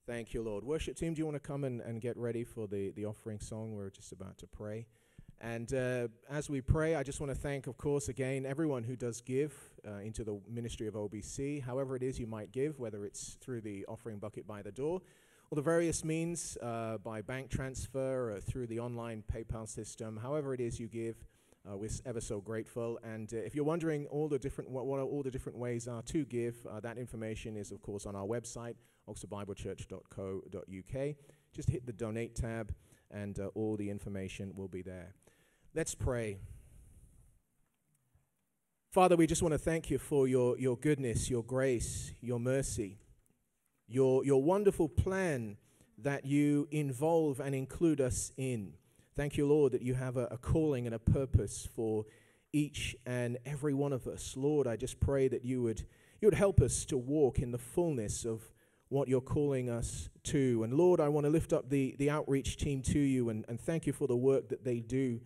Thank you, Lord. Worship team, do you want to come and, and get ready for the, the offering song? We're just about to pray. And uh, as we pray, I just want to thank, of course, again, everyone who does give uh, into the ministry of OBC, however it is you might give, whether it's through the offering bucket by the door or the various means uh, by bank transfer or through the online PayPal system, however it is you give. Uh, we're ever so grateful. And uh, if you're wondering all the different what, what all the different ways are to give, uh, that information is of course on our website, oxfordbiblechurch.co.uk. Just hit the donate tab, and all the information will be there. Let's pray. Father, we just want to thank you for your, your goodness, your grace, your mercy, your, your wonderful plan that you involve and include us in. Thank you, Lord, that you have a, a calling and a purpose for each and every one of us. Lord, I just pray that you would, you would help us to walk in the fullness of what you're calling us to. And Lord, I want to lift up the, the outreach team to you and, and thank you for the work that they do.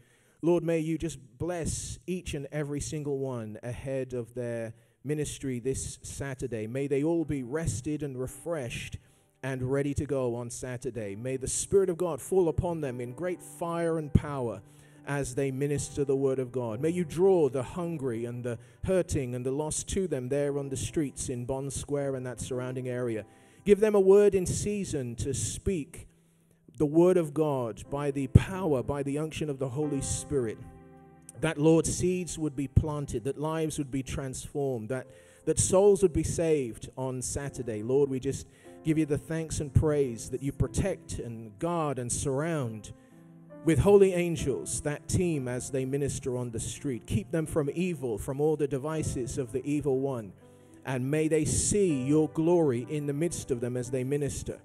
Lord, may you just bless each and every single one ahead of their ministry this Saturday. May they all be rested and refreshed and ready to go on Saturday. May the Spirit of God fall upon them in great fire and power as they minister the Word of God. May you draw the hungry and the hurting and the lost to them there on the streets in Bonn Square and that surrounding area. Give them a word in season to speak the word of God by the power, by the unction of the Holy Spirit. That, Lord, seeds would be planted, that lives would be transformed, that, that souls would be saved on Saturday. Lord, we just give you the thanks and praise that you protect and guard and surround with holy angels that team as they minister on the street. Keep them from evil, from all the devices of the evil one and may they see your glory in the midst of them as they minister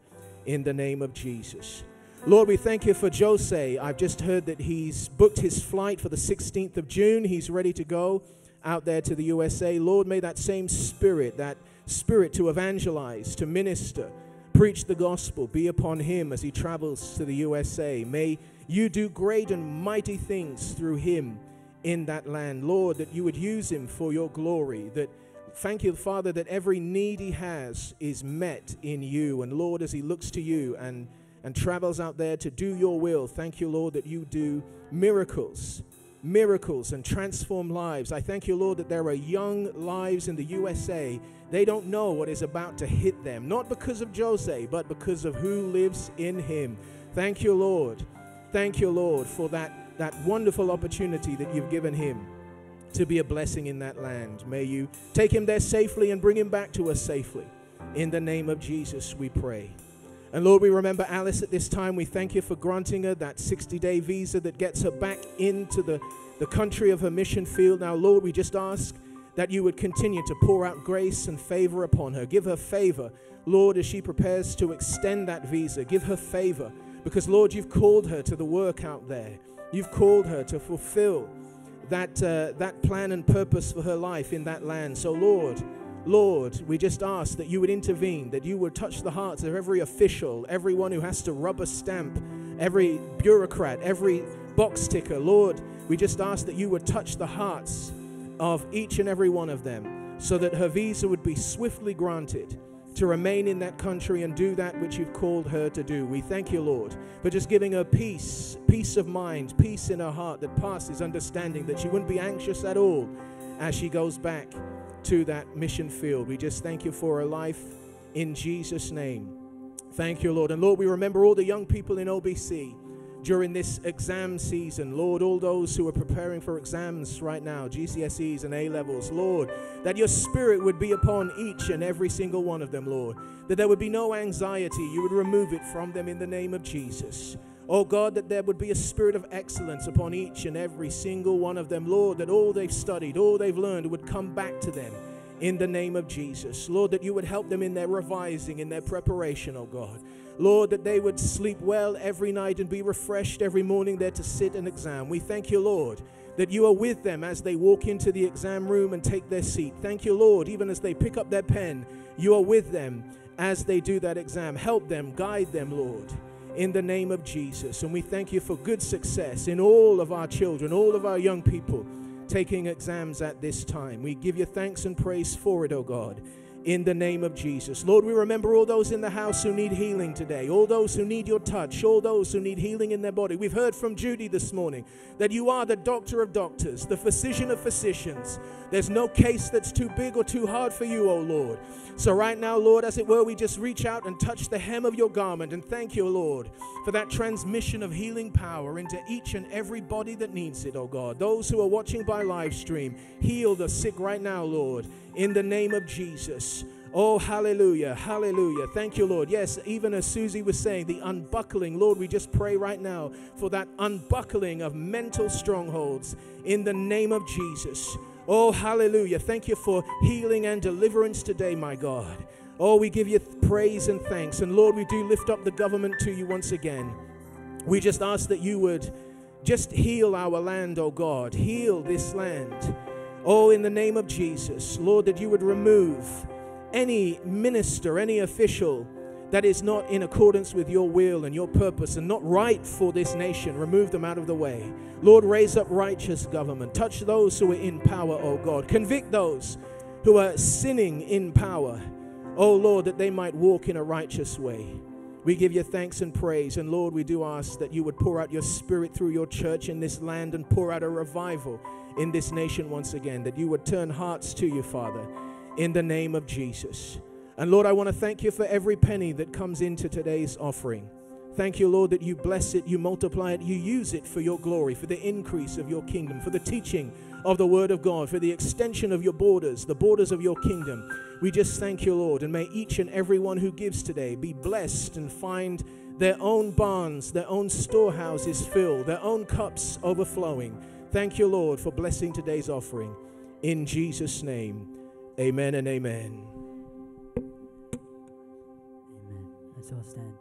in the name of Jesus. Lord, we thank you for Jose. I've just heard that he's booked his flight for the 16th of June. He's ready to go out there to the USA. Lord, may that same spirit, that spirit to evangelize, to minister, preach the gospel be upon him as he travels to the USA. May you do great and mighty things through him in that land. Lord, that you would use him for your glory, that Thank you, Father, that every need he has is met in you. And Lord, as he looks to you and, and travels out there to do your will, thank you, Lord, that you do miracles, miracles and transform lives. I thank you, Lord, that there are young lives in the USA. They don't know what is about to hit them, not because of Jose, but because of who lives in him. Thank you, Lord. Thank you, Lord, for that, that wonderful opportunity that you've given him to be a blessing in that land. May you take him there safely and bring him back to us safely. In the name of Jesus, we pray. And Lord, we remember Alice at this time. We thank you for granting her that 60 day visa that gets her back into the, the country of her mission field. Now, Lord, we just ask that you would continue to pour out grace and favor upon her. Give her favor, Lord, as she prepares to extend that visa. Give her favor because, Lord, you've called her to the work out there. You've called her to fulfill that, uh, that plan and purpose for her life in that land. So, Lord, Lord, we just ask that you would intervene, that you would touch the hearts of every official, everyone who has to rubber stamp, every bureaucrat, every box ticker. Lord, we just ask that you would touch the hearts of each and every one of them so that her visa would be swiftly granted to remain in that country and do that which you've called her to do. We thank you, Lord, for just giving her peace, peace of mind, peace in her heart that passes understanding, that she wouldn't be anxious at all as she goes back to that mission field. We just thank you for her life in Jesus' name. Thank you, Lord. And Lord, we remember all the young people in OBC during this exam season. Lord, all those who are preparing for exams right now, GCSEs and A levels, Lord, that your spirit would be upon each and every single one of them, Lord. That there would be no anxiety. You would remove it from them in the name of Jesus. Oh God, that there would be a spirit of excellence upon each and every single one of them, Lord, that all they've studied, all they've learned would come back to them in the name of Jesus. Lord, that you would help them in their revising, in their preparation, oh God. Lord, that they would sleep well every night and be refreshed every morning there to sit an exam. We thank you, Lord, that you are with them as they walk into the exam room and take their seat. Thank you, Lord, even as they pick up their pen, you are with them as they do that exam. Help them, guide them, Lord in the name of Jesus. And we thank you for good success in all of our children, all of our young people taking exams at this time. We give you thanks and praise for it, oh God in the name of Jesus. Lord, we remember all those in the house who need healing today, all those who need your touch, all those who need healing in their body. We've heard from Judy this morning that you are the doctor of doctors, the physician of physicians. There's no case that's too big or too hard for you, oh Lord. So, right now, Lord, as it were, we just reach out and touch the hem of your garment and thank you, Lord, for that transmission of healing power into each and every body that needs it, oh God. Those who are watching by live stream, heal the sick right now, Lord in the name of Jesus. Oh, hallelujah, hallelujah. Thank you, Lord. Yes, even as Susie was saying, the unbuckling, Lord, we just pray right now for that unbuckling of mental strongholds in the name of Jesus. Oh, hallelujah. Thank you for healing and deliverance today, my God. Oh, we give you praise and thanks. And Lord, we do lift up the government to you once again. We just ask that you would just heal our land, oh God. Heal this land. Oh, in the name of Jesus, Lord, that you would remove any minister, any official that is not in accordance with your will and your purpose and not right for this nation. Remove them out of the way. Lord, raise up righteous government. Touch those who are in power, oh God. Convict those who are sinning in power, oh Lord, that they might walk in a righteous way. We give you thanks and praise. And Lord, we do ask that you would pour out your spirit through your church in this land and pour out a revival in this nation once again, that you would turn hearts to you, Father, in the name of Jesus. And Lord, I want to thank you for every penny that comes into today's offering. Thank you, Lord, that you bless it, you multiply it, you use it for your glory, for the increase of your kingdom, for the teaching of the word of God, for the extension of your borders, the borders of your kingdom. We just thank you, Lord, and may each and every one who gives today be blessed and find their own barns, their own storehouses filled, their own cups overflowing. Thank you, Lord, for blessing today's offering. In Jesus' name, amen and amen. Let's all stand.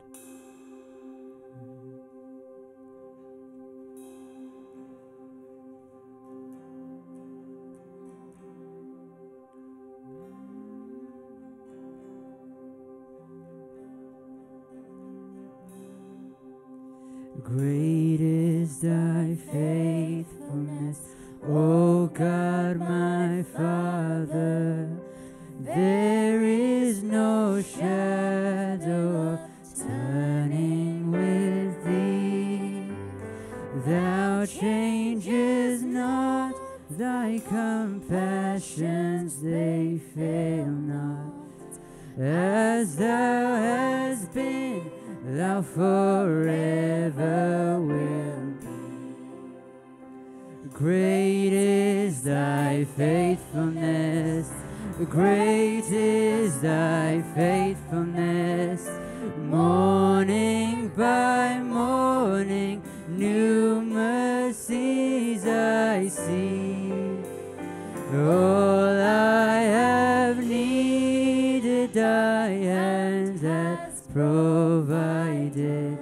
Great is thy faithfulness, O God my Father. There is no shadow Changes not, thy compassions they fail not. As thou hast been, thou forever will be. Great is thy faithfulness, great is thy faithfulness. Morning by morning, new mercies I see. All I have needed, thy hands has provided.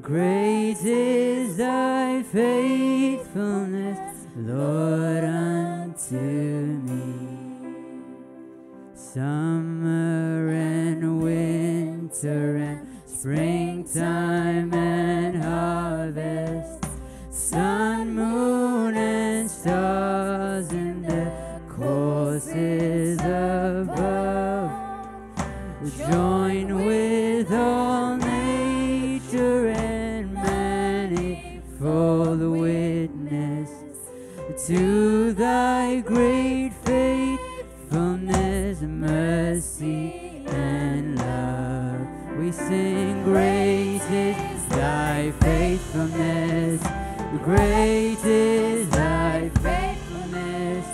Great is thy faithfulness, Lord, unto me. Summer and winter and springtime and Great is thy faithfulness.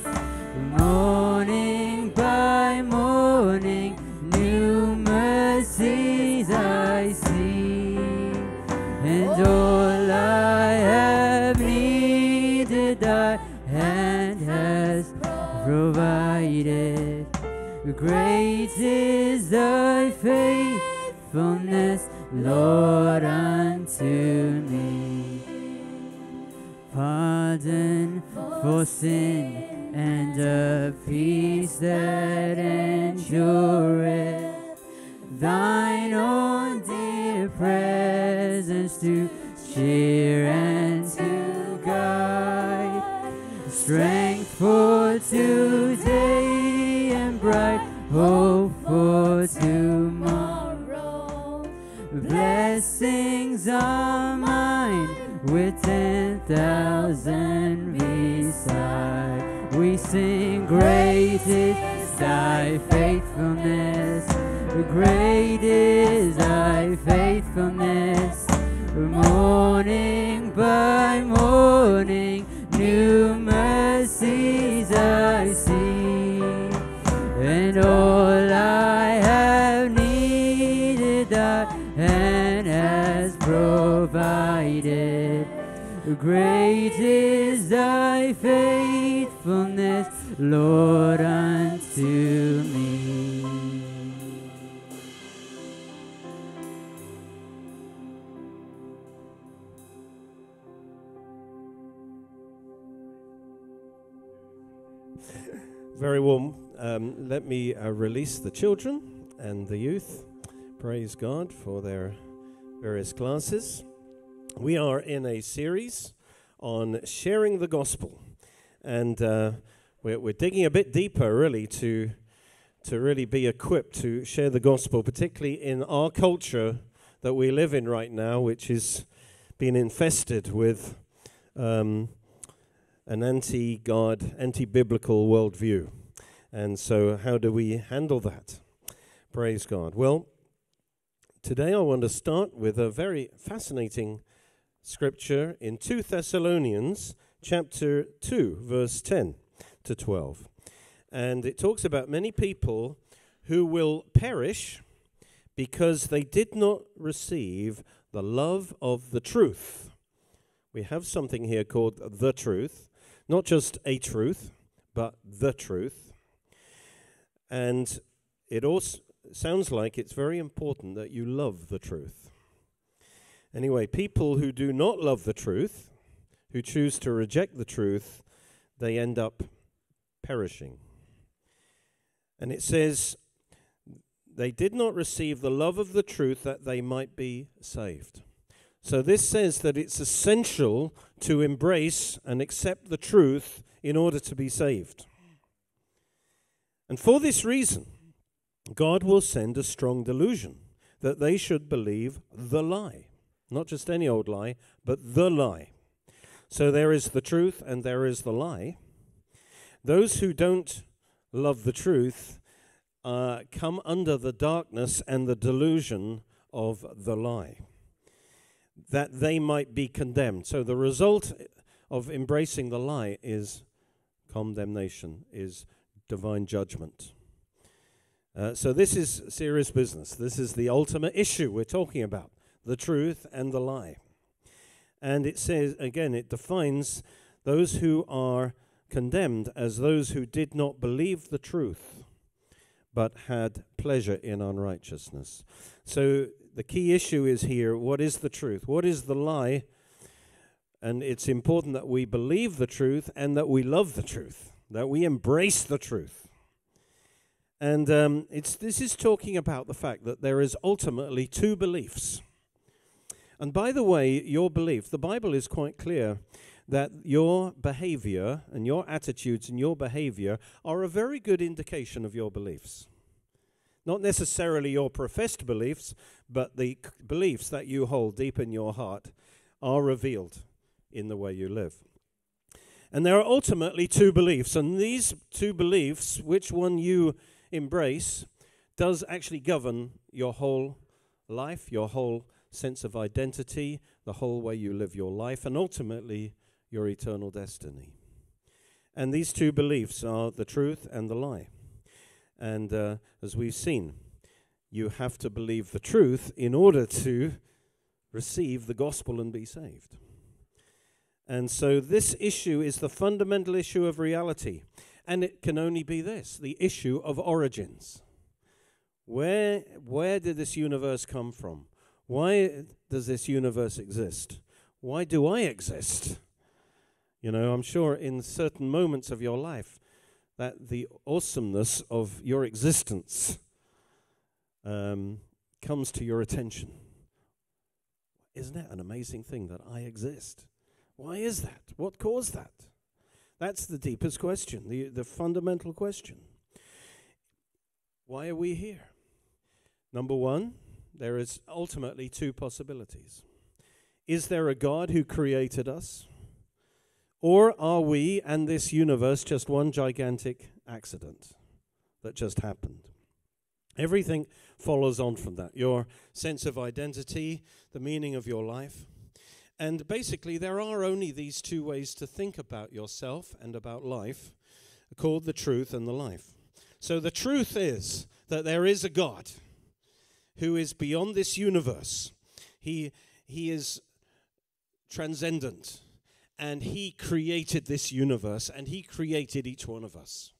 Morning by morning, new mercies I see. And all I have needed, thy hand has provided. Great is thy faithfulness, Lord, for sin and a peace that endureth. Thine own dear presence to cheer and to guide. Strength for today and bright hope for tomorrow. Blessings are mine with ten thousand sing, Great is thy faithfulness. Great is thy faithfulness. Morning by morning, new mercies I see. And all I have needed, thy hand has provided. Great is thy faithfulness, Lord, unto me. Very warm. Um, let me uh, release the children and the youth. Praise God for their various classes. We are in a series on sharing the gospel, and uh, we're, we're digging a bit deeper, really, to to really be equipped to share the gospel, particularly in our culture that we live in right now, which is being infested with um, an anti God, anti biblical worldview. And so, how do we handle that? Praise God. Well, today I want to start with a very fascinating scripture in 2 Thessalonians chapter 2, verse 10 to 12. And it talks about many people who will perish because they did not receive the love of the truth. We have something here called the truth, not just a truth, but the truth. And it also sounds like it's very important that you love the truth. Anyway, people who do not love the truth, who choose to reject the truth, they end up perishing. And it says, they did not receive the love of the truth that they might be saved. So this says that it's essential to embrace and accept the truth in order to be saved. And for this reason, God will send a strong delusion that they should believe the lie. Not just any old lie, but the lie. So there is the truth and there is the lie. Those who don't love the truth uh, come under the darkness and the delusion of the lie, that they might be condemned. So the result of embracing the lie is condemnation, is divine judgment. Uh, so this is serious business. This is the ultimate issue we're talking about the truth and the lie. And it says, again, it defines those who are condemned as those who did not believe the truth, but had pleasure in unrighteousness. So the key issue is here what is the truth? What is the lie? And it's important that we believe the truth and that we love the truth, that we embrace the truth. And um, it's, this is talking about the fact that there is ultimately two beliefs. And by the way, your belief, the Bible is quite clear that your behavior and your attitudes and your behavior are a very good indication of your beliefs. Not necessarily your professed beliefs, but the c- beliefs that you hold deep in your heart are revealed in the way you live. And there are ultimately two beliefs, and these two beliefs, which one you embrace, does actually govern your whole life, your whole sense of identity, the whole way you live your life, and ultimately your eternal destiny. And these two beliefs are the truth and the lie. And uh, as we've seen, you have to believe the truth in order to receive the gospel and be saved. And so this issue is the fundamental issue of reality. And it can only be this the issue of origins. Where, where did this universe come from? Why does this universe exist? Why do I exist? You know, I'm sure in certain moments of your life that the awesomeness of your existence um, comes to your attention. Isn't it an amazing thing that I exist? Why is that? What caused that? That's the deepest question, the, the fundamental question. Why are we here? Number one, there is ultimately two possibilities. Is there a God who created us? Or are we and this universe just one gigantic accident that just happened? Everything follows on from that your sense of identity, the meaning of your life. And basically, there are only these two ways to think about yourself and about life called the truth and the life. So, the truth is that there is a God who is beyond this universe, He, he is transcendent and He created this universe, and He created each one of us.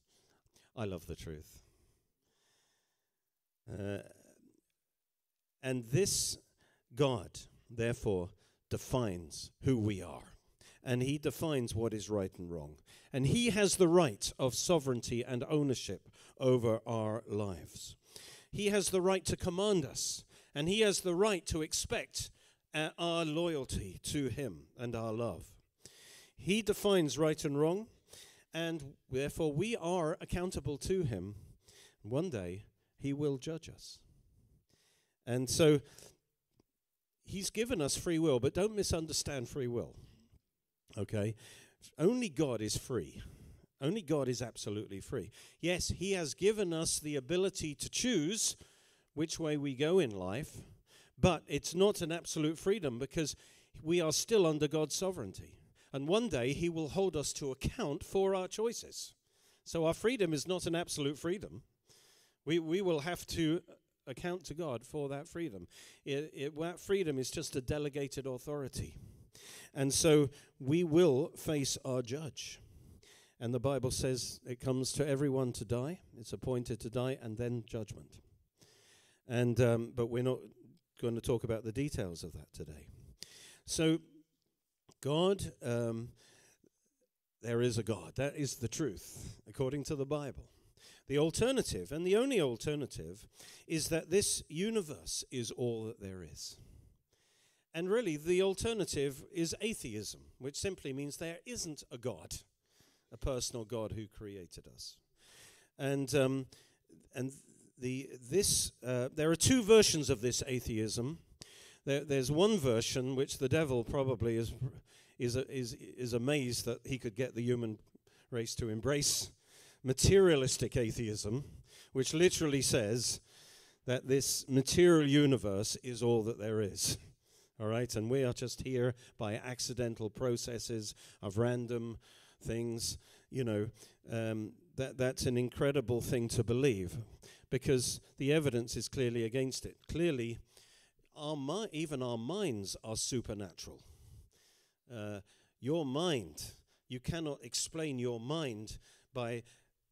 I love the truth. Uh, and this God, therefore, defines who we are. And He defines what is right and wrong. And He has the right of sovereignty and ownership over our lives. He has the right to command us. And He has the right to expect uh, our loyalty to Him and our love. He defines right and wrong, and therefore we are accountable to Him. One day, He will judge us. And so, He's given us free will, but don't misunderstand free will. Okay? Only God is free. Only God is absolutely free. Yes, He has given us the ability to choose which way we go in life, but it's not an absolute freedom because we are still under God's sovereignty. And one day he will hold us to account for our choices. So our freedom is not an absolute freedom. We, we will have to account to God for that freedom. It, it, that freedom is just a delegated authority. And so we will face our judge. And the Bible says it comes to everyone to die, it's appointed to die, and then judgment. And um, but we're not going to talk about the details of that today. So God, um, there is a God. That is the truth, according to the Bible. The alternative, and the only alternative, is that this universe is all that there is. And really, the alternative is atheism, which simply means there isn't a God, a personal God who created us. And, um, and the, this, uh, there are two versions of this atheism. There, there's one version which the devil probably is is, is, is amazed that he could get the human race to embrace materialistic atheism, which literally says that this material universe is all that there is. All right, and we are just here by accidental processes of random things. You know, um, that that's an incredible thing to believe, because the evidence is clearly against it. Clearly, our mi- even our minds are supernatural. Uh, your mind, you cannot explain your mind by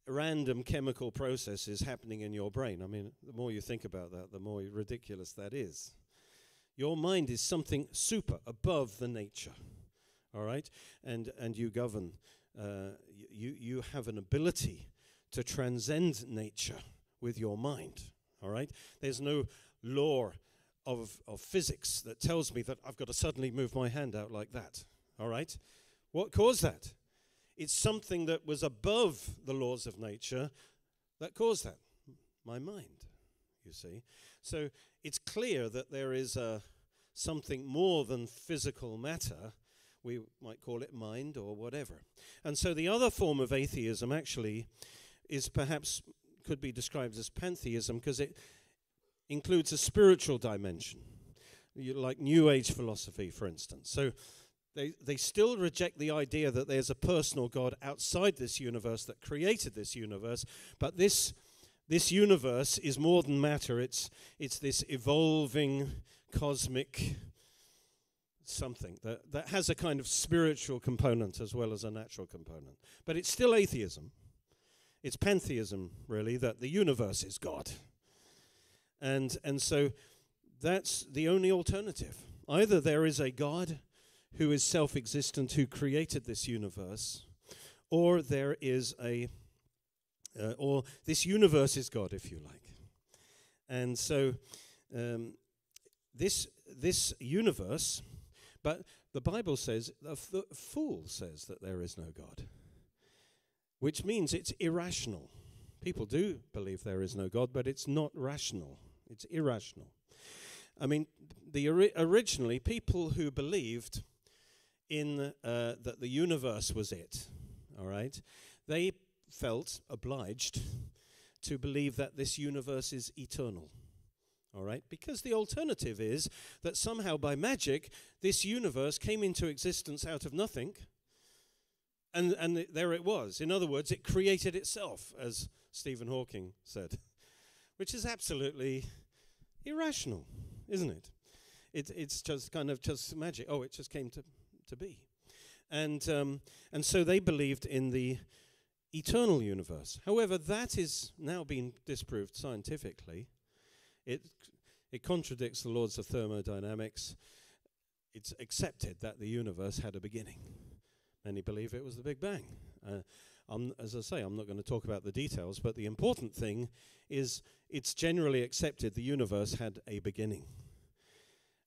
random chemical processes happening in your brain. I mean, the more you think about that, the more ridiculous that is. Your mind is something super above the nature, all right? And, and you govern, uh, you, you have an ability to transcend nature with your mind, all right? There's no law of, of physics that tells me that I've got to suddenly move my hand out like that. All right? What caused that? It's something that was above the laws of nature that caused that. My mind, you see. So it's clear that there is a, something more than physical matter. We might call it mind or whatever. And so the other form of atheism actually is perhaps could be described as pantheism because it includes a spiritual dimension. you, like New Age philosophy, for instance. So they, they still reject the idea that there's a personal God outside this universe that created this universe, but this, this universe is more than matter. It's, it's this evolving cosmic something that, that has a kind of spiritual component as well as a natural component. But it's still atheism. It's pantheism, really, that the universe is God. And, and so that's the only alternative. Either there is a God who is self existent, who created this universe, or there is a, uh, or this universe is God, if you like. And so um, this, this universe, but the Bible says, the fool says that there is no God, which means it's irrational. People do believe there is no God, but it's not rational, it's irrational. I mean, the ori- originally people who believed in uh, that the universe was it, all right, they felt obliged to believe that this universe is eternal. All right, because the alternative is that somehow by magic this universe came into existence out of nothing, and and th- there it was. In other words, it created itself, as Stephen Hawking said, which is absolutely irrational isn't it? it it's just kind of just magic. Oh, it just came to, to be. And, um, and so they believed in the eternal universe. However, that is now being disproved scientifically. It, it contradicts the laws of thermodynamics. It's accepted that the universe had a beginning. Many believe it was the Big Bang. Uh, as I say, I'm not going to talk about the details, but the important thing is it's generally accepted the universe had a beginning.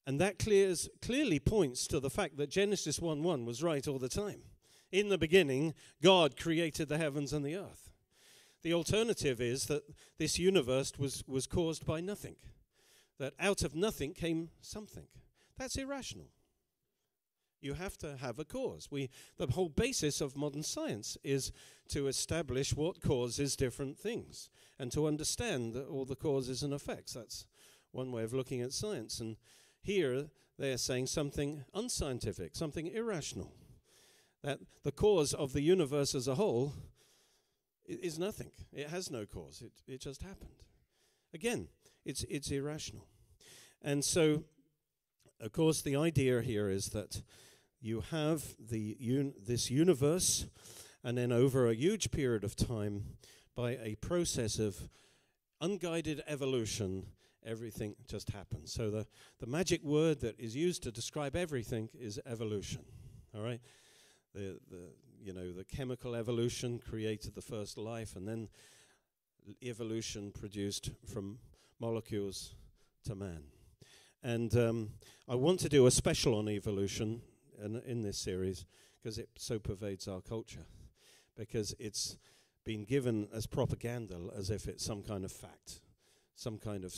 And that clears, clearly points to the fact that Genesis 1 1 was right all the time. In the beginning, God created the heavens and the earth. The alternative is that this universe was, was caused by nothing, that out of nothing came something. That's irrational. You have to have a cause. We, the whole basis of modern science is to establish what causes different things and to understand all the causes and effects. That's one way of looking at science. And here they're saying something unscientific, something irrational. That the cause of the universe as a whole is nothing. It has no cause. It, it just happened. Again, it's, it's irrational. And so, of course, the idea here is that you have the un- this universe, and then over a huge period of time, by a process of unguided evolution, everything just happens. So the, the magic word that is used to describe everything is evolution. All right? The, the, you know, the chemical evolution created the first life, and then evolution produced from molecules to man. And um, I want to do a special on evolution in, in this series because it so pervades our culture, because it's been given as propaganda as if it's some kind of fact, some kind of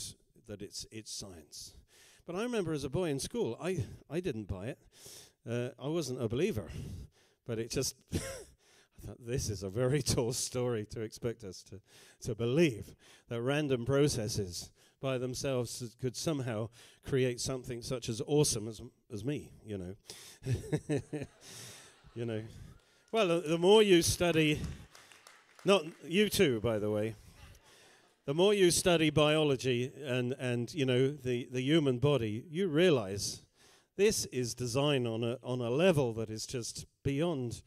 that it's it's science. But I remember as a boy in school, I I didn't buy it. Uh, I wasn't a believer, but it just. I thought this is a very tall story to expect us to, to believe that random processes by themselves could somehow create something such as awesome as as me, you know. you know. Well, the, the more you study, not you too, by the way the more you study biology and, and you know the, the human body, you realize this is design on a, on a level that is just beyond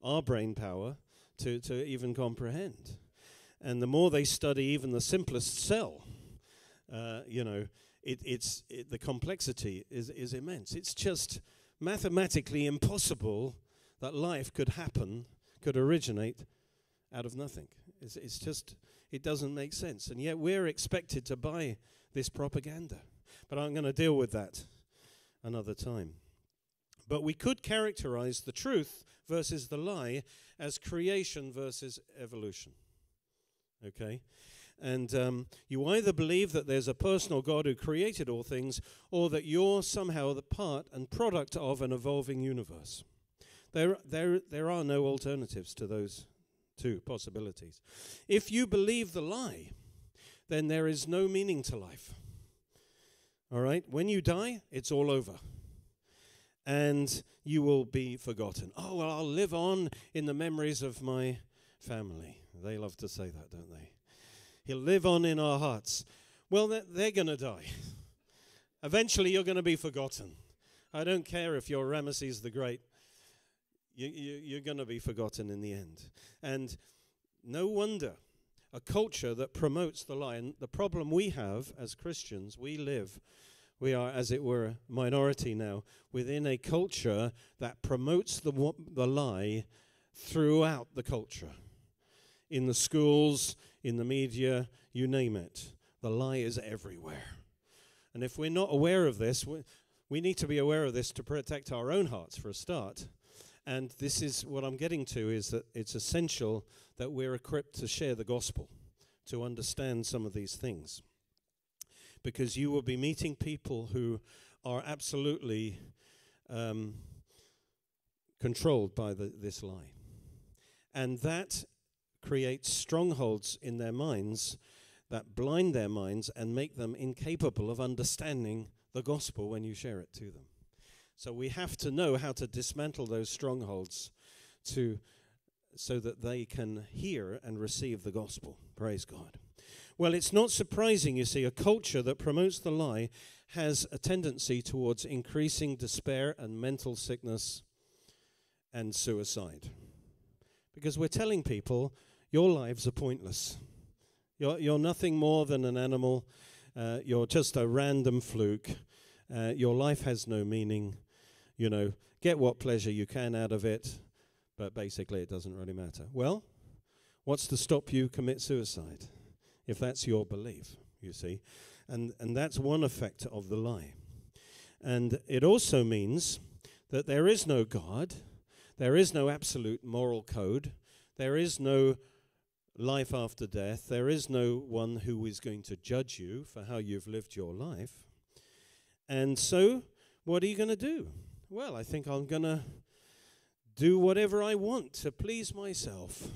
our brain power to, to even comprehend. And the more they study even the simplest cell, uh, you know, it, it's, it, the complexity is, is immense. It's just mathematically impossible that life could happen, could originate out of nothing. It's, it's just it doesn't make sense. And yet we're expected to buy this propaganda. But I'm going to deal with that another time. But we could characterize the truth versus the lie as creation versus evolution. Okay? And um, you either believe that there's a personal God who created all things, or that you're somehow the part and product of an evolving universe. There, there, there are no alternatives to those two possibilities. If you believe the lie, then there is no meaning to life. All right? When you die, it's all over. And you will be forgotten. Oh, well, I'll live on in the memories of my family. They love to say that, don't they? He'll live on in our hearts. Well, they're, going to die. Eventually, you're going to be forgotten. I don't care if you're Ramesses the Great, you, you, you're going to be forgotten in the end. And no wonder a culture that promotes the lie. And the problem we have as Christians, we live, we are, as it were, a minority now, within a culture that promotes the, the lie throughout the culture. In the schools, in the media, you name it. The lie is everywhere. And if we're not aware of this, we, we need to be aware of this to protect our own hearts for a start. And this is what I'm getting to is that it's essential that we're equipped to share the gospel, to understand some of these things. Because you will be meeting people who are absolutely um, controlled by the, this lie. And that creates strongholds in their minds that blind their minds and make them incapable of understanding the gospel when you share it to them. So we have to know how to dismantle those strongholds to so that they can hear and receive the gospel. Praise God. Well, it's not surprising, you see, a culture that promotes the lie has a tendency towards increasing despair and mental sickness and suicide. Because we're telling people your lives are pointless. You're, you're nothing more than an animal. Uh, you're just a random fluke. Uh, your life has no meaning. You know, get what pleasure you can out of it, but basically it doesn't really matter. Well, what's to stop you commit suicide? If that's your belief, you see. And, and that's one effect of the lie. And it also means that there is no God, there is no absolute moral code, there is no life after death. There is no one who is going to judge you for how you've lived your life. And so, what are you going to do? Well, I think I'm going to do whatever I want to please myself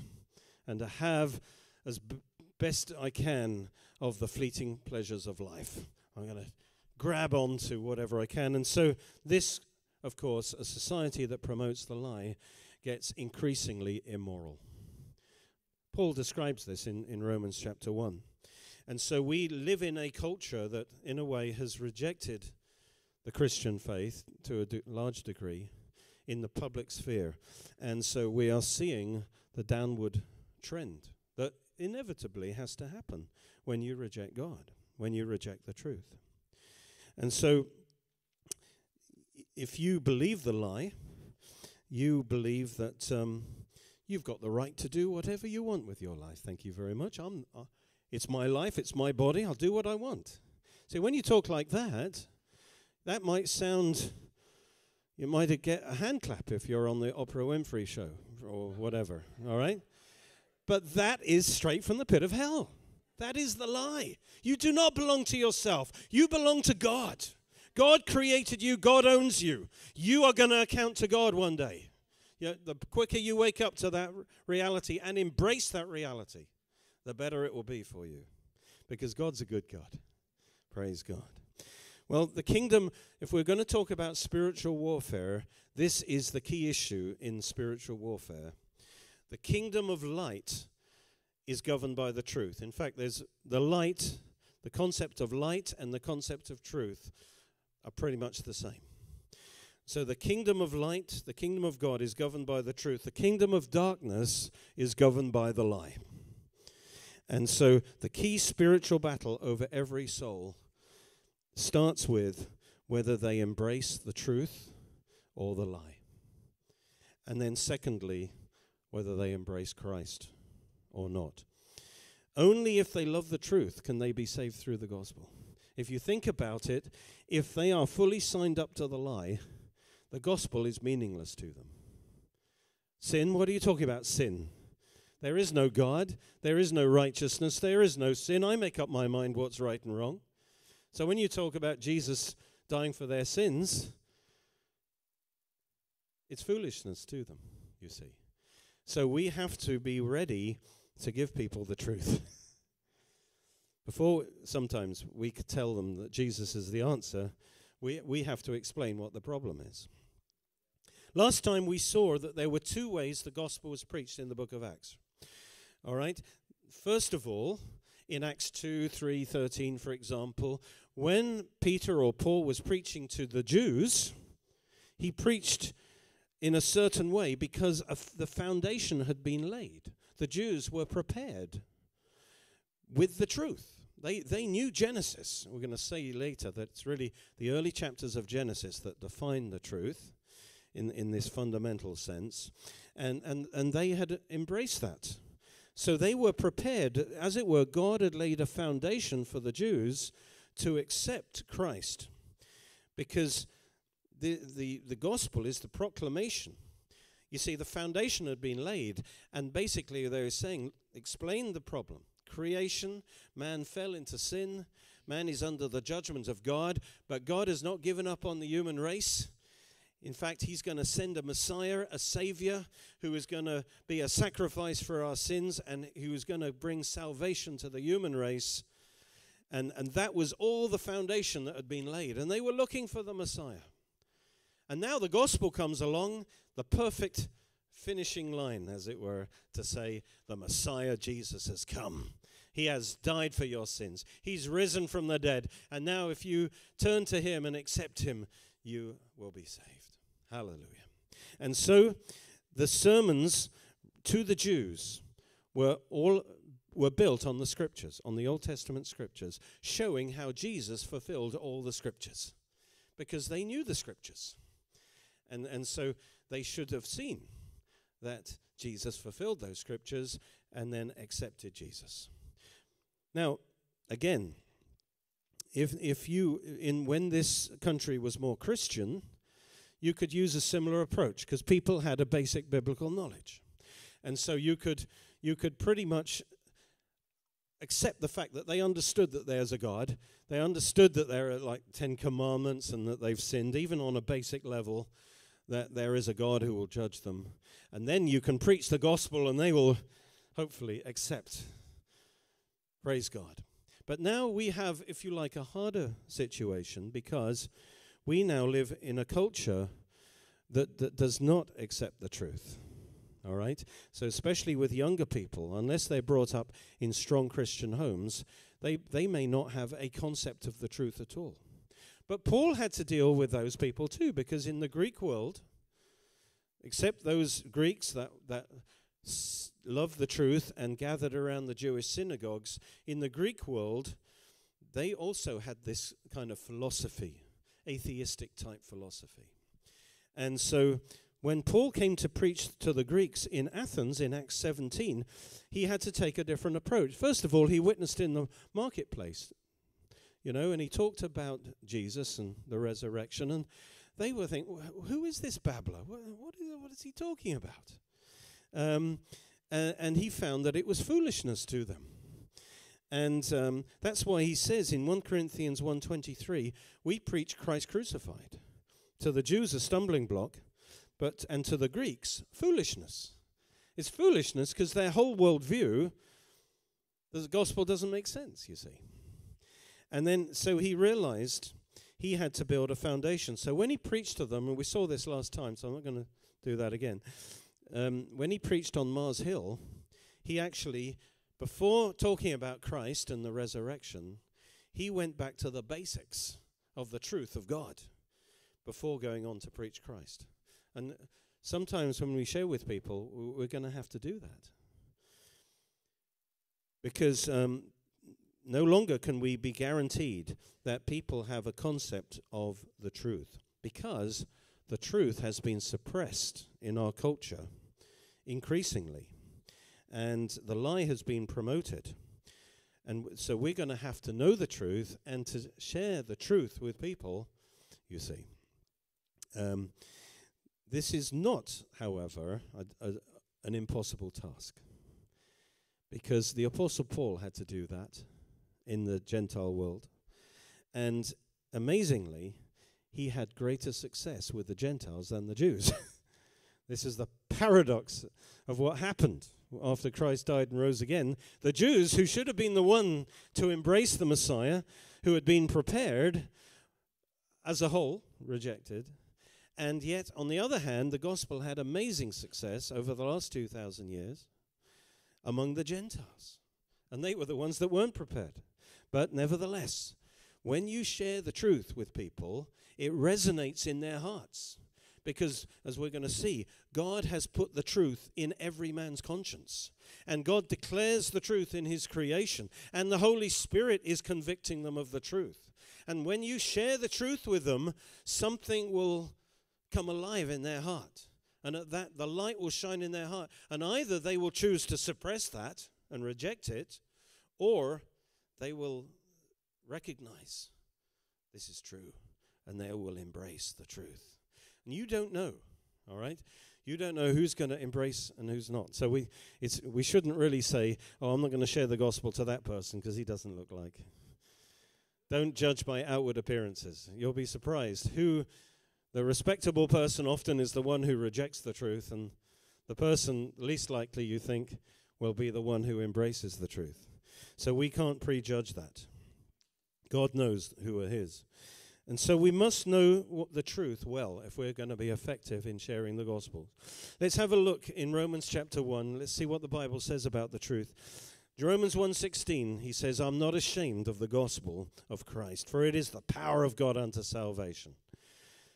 and to have as b- best I can of the fleeting pleasures of life. I'm going to grab onto whatever I can. And so, this, of course, a society that promotes the lie gets increasingly immoral. Paul describes this in, in Romans chapter 1. And so we live in a culture that, in a way, has rejected the Christian faith to a d- large degree in the public sphere. And so we are seeing the downward trend that inevitably has to happen when you reject God, when you reject the truth. And so, if you believe the lie, you believe that um, You've got the right to do whatever you want with your life. Thank you very much. I'm, uh, it's my life, it's my body. I'll do what I want. See, when you talk like that, that might sound, you might get a hand clap if you're on the Oprah Winfrey show or whatever, all right? But that is straight from the pit of hell. That is the lie. You do not belong to yourself, you belong to God. God created you, God owns you. You are going to account to God one day. You know, the quicker you wake up to that reality and embrace that reality, the better it will be for you. Because God's a good God. Praise God. Well, the kingdom, if we're going to talk about spiritual warfare, this is the key issue in spiritual warfare. The kingdom of light is governed by the truth. In fact, there's the light, the concept of light and the concept of truth are pretty much the same. So the kingdom of light, the kingdom of God, is governed by the truth. The kingdom of darkness is governed by the lie. And so the key spiritual battle over every soul starts with whether they embrace the truth or the lie. And then, secondly, whether they embrace Christ or not. Only if they love the truth can they be saved through the gospel. If you think about it, if they are fully signed up to the lie, the gospel is meaningless to them. Sin, what are you talking about? Sin. There is no God. There is no righteousness. There is no sin. I make up my mind what's right and wrong. So when you talk about Jesus dying for their sins, it's foolishness to them, you see. So we have to be ready to give people the truth. before sometimes we could tell them that Jesus is the answer, we, we have to explain what the problem is. Last time we saw that there were two ways the gospel was preached in the book of Acts. All right? First of all, in Acts 2, 3, 13, for example, when Peter or Paul was preaching to the Jews, he preached in a certain way because the foundation had been laid. The Jews were prepared with the truth. They, they knew Genesis. We're going to say later that it's really the early chapters of Genesis that define the truth in, in this fundamental sense. And, and, and they had embraced that. So they were prepared, as it were, God had laid a foundation for the Jews to accept Christ. Because the, the, the gospel is the proclamation. You see, the foundation had been laid, and basically they were saying, explain the problem. Creation, man fell into sin, man is under the judgment of God, but God has not given up on the human race. In fact, he's going to send a Messiah, a Savior, who is going to be a sacrifice for our sins and who is going to bring salvation to the human race. And, and that was all the foundation that had been laid. And they were looking for the Messiah. And now the gospel comes along, the perfect finishing line, as it were, to say, the Messiah Jesus has come. He has died for your sins. He's risen from the dead. And now, if you turn to Him and accept Him, you will be saved. Hallelujah. And so, the sermons to the Jews were all were built on the scriptures, on the Old Testament scriptures, showing how Jesus fulfilled all the scriptures because they knew the scriptures. And, and so they should have seen that Jesus fulfilled those scriptures and then accepted Jesus. Now, again, if, if you, in when this country was more Christian, you could use a similar approach because people had a basic biblical knowledge. And so you could, you could pretty much accept the fact that they understood that there's a God. They understood that there are like Ten Commandments and that they've sinned, even on a basic level that there is a God who will judge them. And then you can preach the gospel and they will hopefully accept. Praise God. But now we have, if you like, a harder situation because we now live in a culture that, that does not accept the truth. All right? So, especially with younger people, unless they're brought up in strong Christian homes, they, they may not have a concept of the truth at all. But Paul had to deal with those people too, because in the Greek world, except those Greeks that, that s- loved the truth and gathered around the Jewish synagogues, in the Greek world, they also had this kind of philosophy, atheistic type philosophy. And so when Paul came to preach to the Greeks in Athens in Acts 17, he had to take a different approach. First of all, he witnessed in the marketplace you know, and he talked about Jesus and the resurrection, and they were thinking, who is this babbler? What, is, what is he talking about? Um, and, and, he found that it was foolishness to them. And um, that's why he says in 1 Corinthians 1.23, we preach Christ crucified. To the Jews, a stumbling block, but and to the Greeks, foolishness. It's foolishness because their whole worldview, the gospel doesn't make sense, you see. And then, so he realized he had to build a foundation. So when he preached to them, and we saw this last time, so I'm not going to do that again. Um, when he preached on Mars Hill, he actually, before talking about Christ and the resurrection, he went back to the basics of the truth of God before going on to preach Christ. And sometimes when we share with people, we're going to have to do that. Because um, no longer can we be guaranteed that people have a concept of the truth because the truth has been suppressed in our culture increasingly and the lie has been promoted. And so we're going to have to know the truth and to share the truth with people, you see. Um, this is not, however, a, a, an impossible task because the Apostle Paul had to do that in the Gentile world. And amazingly, he had greater success with the Gentiles than the Jews. This is the paradox of what happened after Christ died and rose again. The Jews, who should have been the one to embrace the Messiah, who had been prepared as a whole, rejected. And yet, on the other hand, the gospel had amazing success over the last 2,000 years among the Gentiles. And they were the ones that weren't prepared. But nevertheless, when you share the truth with people, it resonates in their hearts. Because, as we're going to see, God has put the truth in every man's conscience. And God declares the truth in his creation. And the Holy Spirit is convicting them of the truth. And when you share the truth with them, something will come alive in their heart. And at that, the light will shine in their heart. And either they will choose to suppress that and reject it, or they will recognize this is true and they will embrace the truth. And you don't know, all right? You don't know who's going to embrace and who's not. So we, it's, we shouldn't really say, oh, I'm not going to share the gospel to that person because he doesn't look like. Don't judge by outward appearances. You'll be surprised who the respectable person often is the one who rejects the truth, and the person least likely you think will be the one who embraces the truth. So we can't prejudge that. God knows who are His. And so we must know the truth well if we're going to be effective in sharing the gospel. Let's have a look in Romans chapter 1. Let's see what the Bible says about the truth. Romans 1:16 he says I'm not ashamed of the gospel of Christ for it is the power of God unto salvation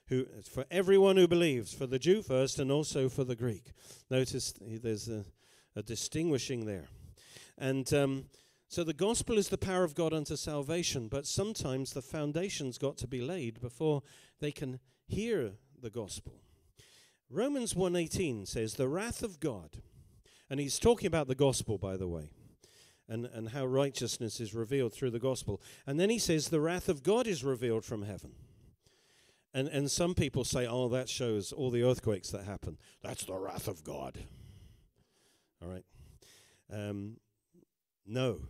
who for everyone who believes for the Jew first and also for the Greek notice there's a, a distinguishing there and um, so the gospel is the power of God unto salvation, but sometimes the foundation's got to be laid before they can hear the gospel. Romans 1:18 says the wrath of God. And he's talking about the gospel by the way. And, and how righteousness is revealed through the gospel. And then he says the wrath of God is revealed from heaven. And, and some people say, oh, that shows all the earthquakes that happen. That's the wrath of God. All right. Um, no.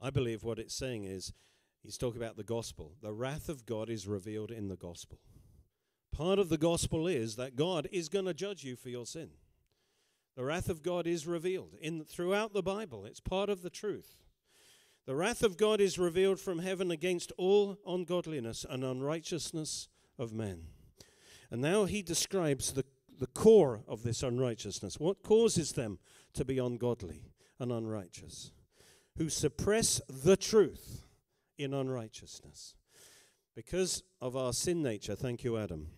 I believe what it's saying is he's talking about the gospel. The wrath of God is revealed in the gospel. Part of the gospel is that God is going to judge you for your sin. The wrath of God is revealed in throughout the Bible. It's part of the truth. The wrath of God is revealed from heaven against all ungodliness and unrighteousness of men. And now he describes the, the core of this unrighteousness. What causes them to be ungodly and unrighteous? Who suppress the truth in unrighteousness. Because of our sin nature, thank you, Adam.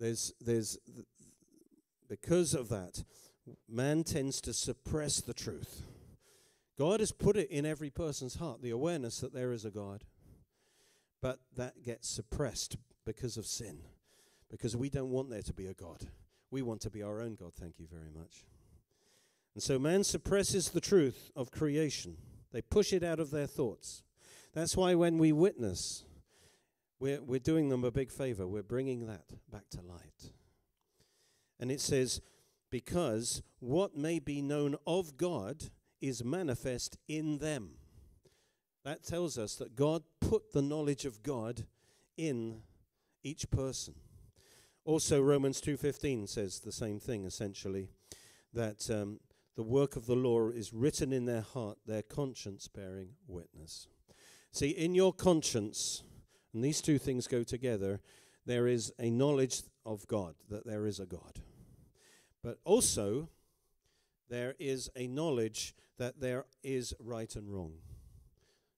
There's, there's, because of that, man tends to suppress the truth. God has put it in every person's heart, the awareness that there is a God. But that gets suppressed because of sin, because we don't want there to be a God. We want to be our own God, thank you very much. And so man suppresses the truth of creation. They push it out of their thoughts. That's why when we witness, we're, we're doing them a big favor. We're bringing that back to light. And it says, because what may be known of God is manifest in them. That tells us that God put the knowledge of God in each person. Also Romans 2:15 says the same thing essentially that um, the work of the law is written in their heart, their conscience bearing witness. See, in your conscience, and these two things go together, there is a knowledge of God, that there is a God. But also, there is a knowledge that there is right and wrong.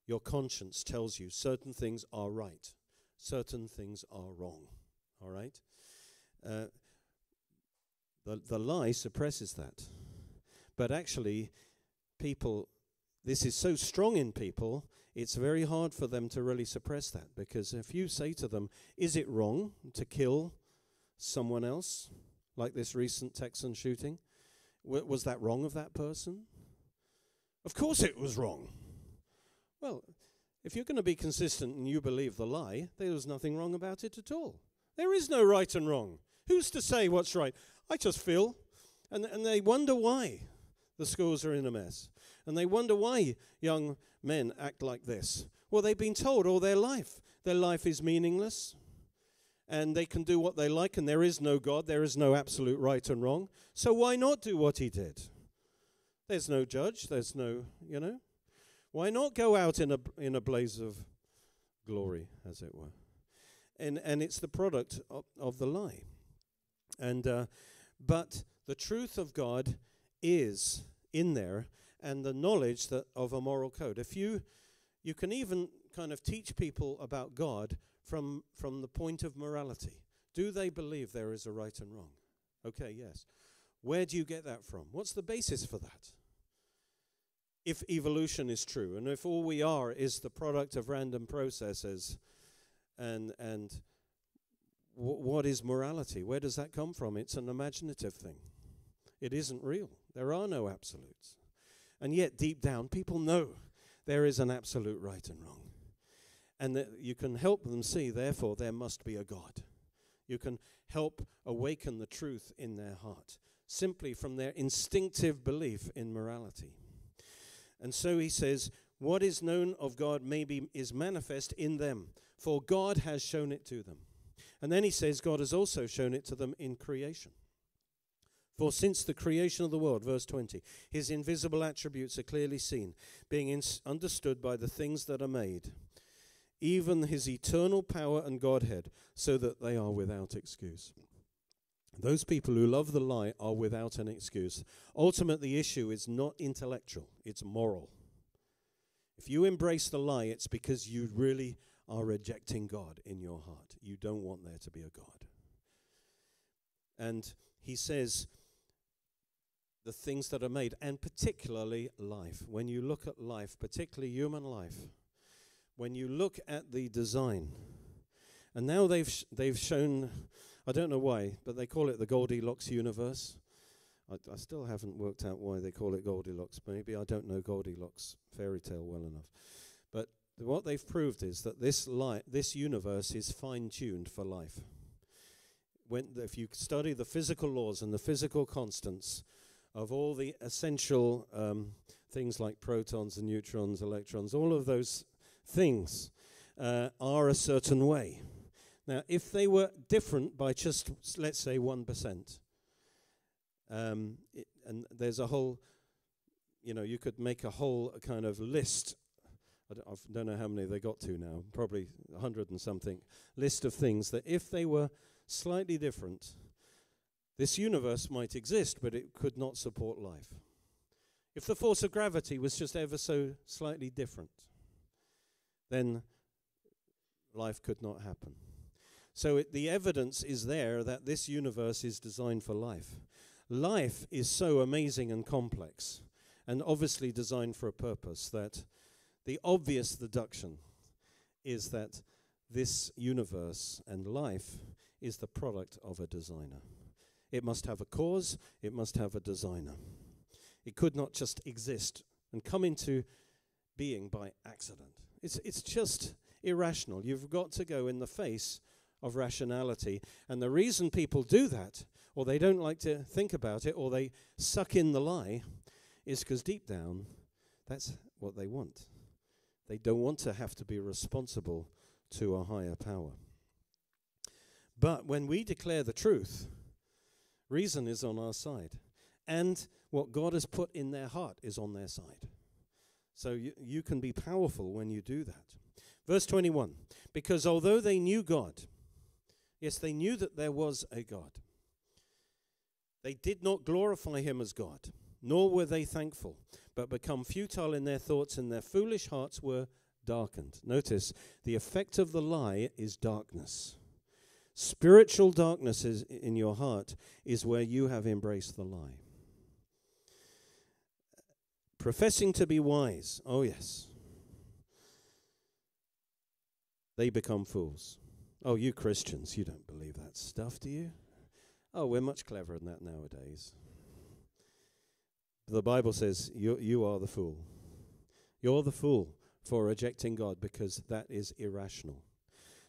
Your conscience tells you certain things are right, certain things are wrong. All right? Uh, the, the lie suppresses that. But actually, people, this is so strong in people, it's very hard for them to really suppress that. Because if you say to them, Is it wrong to kill someone else, like this recent Texan shooting? W- was that wrong of that person? Of course it was wrong. Well, if you're going to be consistent and you believe the lie, there was nothing wrong about it at all. There is no right and wrong. Who's to say what's right? I just feel. And, and they wonder why the schools are in a mess. And they wonder why young men act like this. Well, they've been told all their life their life is meaningless and they can do what they like, and there is no God, there is no absolute right and wrong. So why not do what he did? There's no judge, there's no, you know. Why not go out in a in a blaze of glory, as it were? And and it's the product of, of the lie. And uh, but the truth of God is in there, and the knowledge that of a moral code. If you you can even kind of teach people about God from from the point of morality. Do they believe there is a right and wrong? Okay, yes. Where do you get that from? What's the basis for that? If evolution is true, and if all we are is the product of random processes, and and what is morality? Where does that come from? It's an imaginative thing. It isn't real. There are no absolutes, and yet deep down, people know there is an absolute right and wrong, and that you can help them see. Therefore, there must be a God. You can help awaken the truth in their heart simply from their instinctive belief in morality. And so he says, What is known of God maybe is manifest in them, for God has shown it to them. And then he says, God has also shown it to them in creation. For since the creation of the world, verse 20, his invisible attributes are clearly seen, being understood by the things that are made, even his eternal power and Godhead, so that they are without excuse. Those people who love the lie are without an excuse. Ultimately, the issue is not intellectual, it's moral. If you embrace the lie, it's because you really are rejecting God in your heart. You don't want there to be a God. And he says, the things that are made, and particularly life. When you look at life, particularly human life, when you look at the design, and now they've sh- they've shown I don't know why, but they call it the Goldilocks universe. I, I, still haven't worked out why they call it Goldilocks. Maybe I don't know Goldilocks fairy tale well enough. But what they've proved is that this light, this universe is fine-tuned for life. When if you study the physical laws and the physical constants of all the essential um, things like protons and neutrons, electrons, all of those things uh, are a certain way. Now, if they were different by just, let's say, 1%, um, it, and there's a whole, you know, you could make a whole kind of list. I don't, I don't know how many they got to now, probably 100 and something, list of things that if they were slightly different, this universe might exist, but it could not support life. If the force of gravity was just ever so slightly different, then life could not happen. So it, the evidence is there that this universe is designed for life. Life is so amazing and complex, and obviously designed for a purpose, that the obvious deduction is that this universe and life is the product of a designer. It must have a cause, it must have a designer. It could not just exist and come into being by accident. It's, it's just irrational. You've got to go in the face of rationality. And the reason people do that, or they don't like to think about it, or they suck in the lie, is because deep down, that's what they want. They don't want to have to be responsible to a higher power. But when we declare the truth, reason is on our side. And what God has put in their heart is on their side. So you, you can be powerful when you do that. Verse 21 Because although they knew God, Yes, they knew that there was a God. They did not glorify him as God, nor were they thankful, but become futile in their thoughts, and their foolish hearts were darkened. Notice the effect of the lie is darkness. Spiritual darkness is in your heart is where you have embraced the lie. Professing to be wise, oh yes, they become fools. Oh, you Christians, you don't believe that stuff, do you? Oh, we're much cleverer than that nowadays. The Bible says you, you are the fool. You're the fool for rejecting God because that is irrational.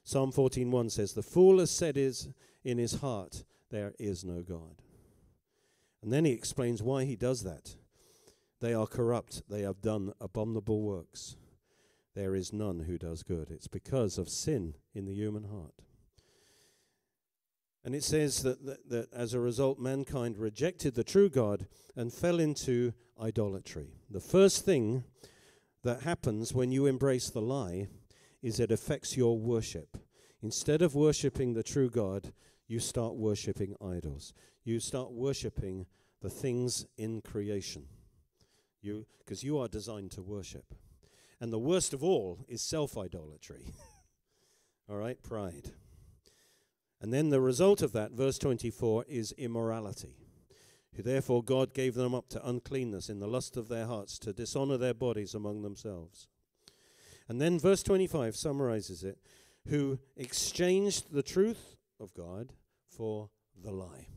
Psalm 14:1 says, "The fool has said is in his heart, there is no God." And then he explains why he does that. They are corrupt, they have done abominable works there is none who does good. It's because of sin in the human heart. And it says that, that, that as a result, mankind rejected the true God and fell into idolatry. The first thing that happens when you embrace the lie is it affects your worship. Instead of worshipping the true God, you start worshipping idols. You start worshipping the things in creation. You because you are designed to worship. And the worst of all is self-idolatry. all right, pride. And then the result of that, verse 24, is immorality. Who therefore God gave them up to uncleanness in the lust of their hearts to dishonor their bodies among themselves. And then verse 25 summarizes it who exchanged the truth of God for the lie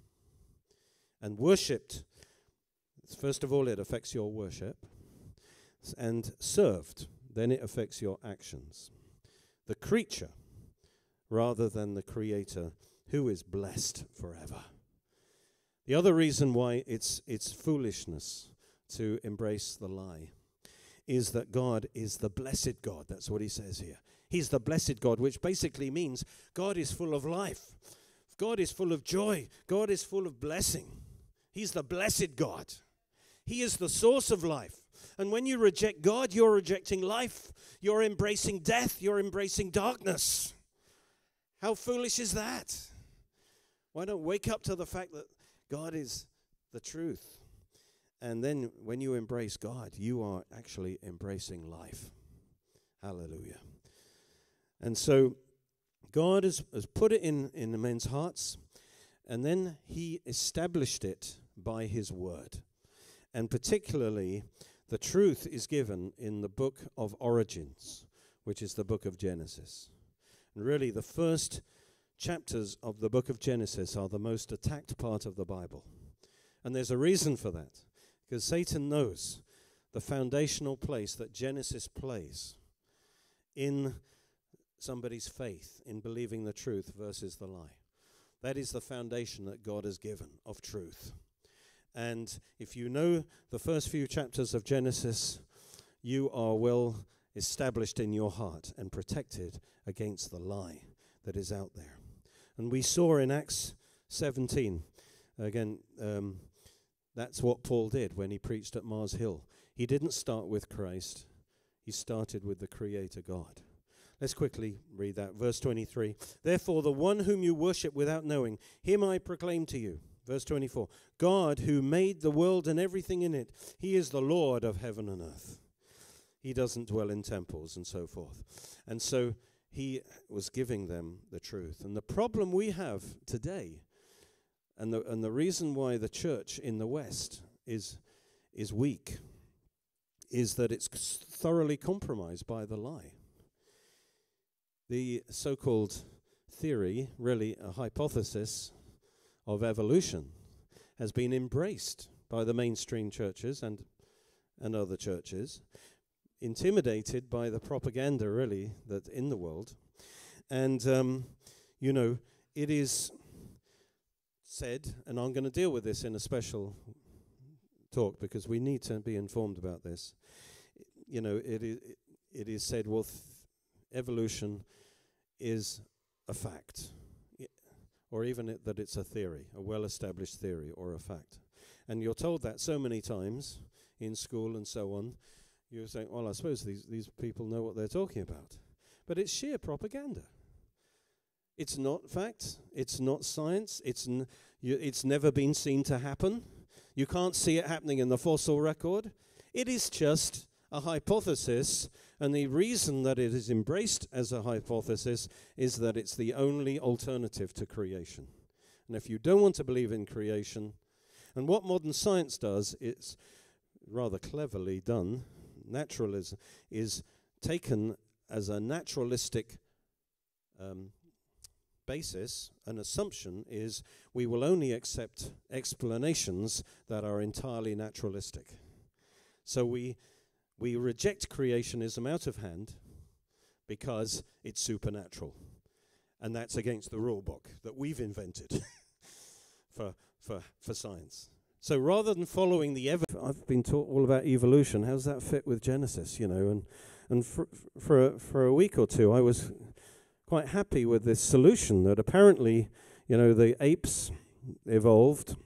and worshipped. First of all, it affects your worship, and served, then it affects your actions. The creature rather than the Creator, who is blessed forever. The other reason why it's, it's foolishness to embrace the lie is that God is the blessed God. That's what he says here. He's the blessed God, which basically means God is full of life. God is full of joy. God is full of blessing. He's the blessed God. He is the source of life. And when you reject God, you're rejecting life. You're embracing death. You're embracing darkness. How foolish is that? Why don't wake up to the fact that God is the truth? And then when you embrace God, you are actually embracing life. Hallelujah. And so God has, has put it in, in the men's hearts, and then He established it by His word. And particularly, the truth is given in the book of Origins, which is the book of Genesis. And really, the first chapters of the book of Genesis are the most attacked part of the Bible. And there's a reason for that, because Satan knows the foundational place that Genesis plays in somebody's faith in believing the truth versus the lie. That is the foundation that God has given of truth. And if you know the first few chapters of Genesis, you are well established in your heart and protected against the lie that is out there. And we saw in Acts 17, again, um, that's what Paul did when he preached at Mars Hill. He didn't start with Christ, he started with the Creator God. Let's quickly read that. Verse 23. Therefore, the one whom you worship without knowing, him I proclaim to you. Verse 24. God, who made the world and everything in it, he is the Lord of heaven and earth. He doesn't dwell in temples and so forth. And so he was giving them the truth. And the problem we have today, and the, and the reason why the church in the West is, is weak, is that it's thoroughly compromised by the lie. The so called theory, really a hypothesis of evolution, has been embraced by the mainstream churches and, and other churches intimidated by the propaganda, really, that in the world. And, um, you know, it is said, and I'm going to deal with this in a special talk because we need to be informed about this. You know, it is, it is said, well, evolution is a fact, or even it, that it's a theory, a well established theory or a fact. And you're told that so many times in school and so on you're saying, well, I suppose these, these people know what they're talking about. But it's sheer propaganda. It's not fact. It's not science. It's, n- you, it's never been seen to happen. You can't see it happening in the fossil record. It is just a hypothesis, and the reason that it is embraced as a hypothesis is that it's the only alternative to creation. And if you don't want to believe in creation, and what modern science does, it's rather cleverly done, naturalism is taken as a naturalistic um, basis, an assumption is we will only accept explanations that are entirely naturalistic. So we, we reject creationism out of hand because it's supernatural. And that's against the rule book that we've invented for, for, for science. So rather than following the evidence, I've been taught all about evolution. How does that fit with Genesis? You know, and and for for a, for a week or two, I was quite happy with this solution that apparently, You know, the apes evolved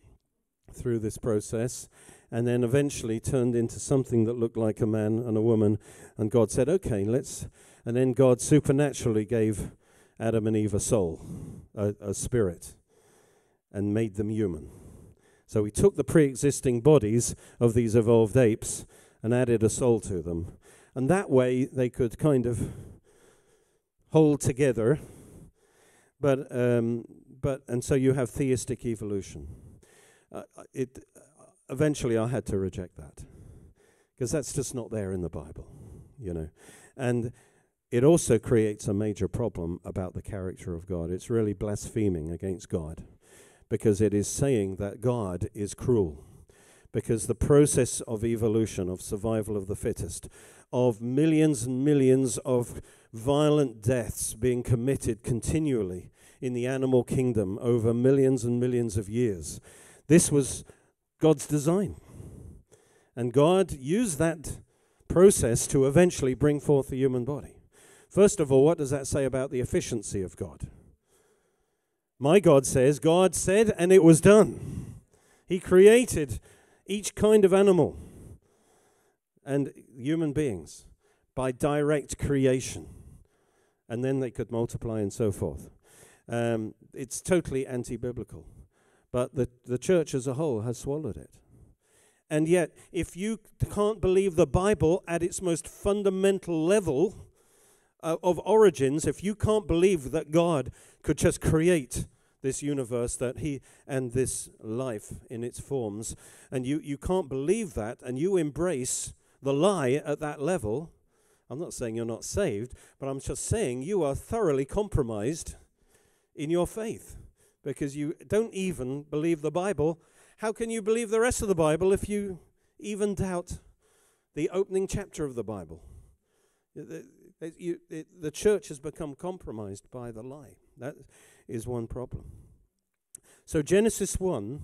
through this process and then eventually turned into something that looked like a man and a woman. And God said, okay, let's. And then God supernaturally gave Adam and Eve a soul, a, a spirit, and made them human. So he took the pre existing bodies of these evolved apes and added a soul to them. And that way they could kind of hold together. But, um, but and so you have theistic evolution. Uh, uh it, uh, eventually, I had to reject that because that's just not there in the Bible, you know. And it also creates a major problem about the character of God. It's really blaspheming against God because it is saying that God is cruel. Because the process of evolution, of survival of the fittest, of millions and millions of violent deaths being committed continually in the animal kingdom over millions and millions of years, this was God's design. And God used that process to eventually bring forth the human body. First of all, what does that say about the efficiency of God? My God says, God said, and it was done. He created each kind of animal and human beings by direct creation. And then they could multiply and so forth. Um, it's totally anti biblical. But the, the church as a whole has swallowed it. And yet, if you can't believe the Bible at its most fundamental level, uh, of origins, if you can't believe that God could just create this universe that he and this life in its forms, and you, you can't believe that, and you embrace the lie at that level, I'm not saying you're not saved, but I'm just saying you are thoroughly compromised in your faith because you don't even believe the Bible. How can you believe the rest of the Bible if you even doubt the opening chapter of the Bible? It, you, the church has become compromised by the lie. That is one problem. So, Genesis 1,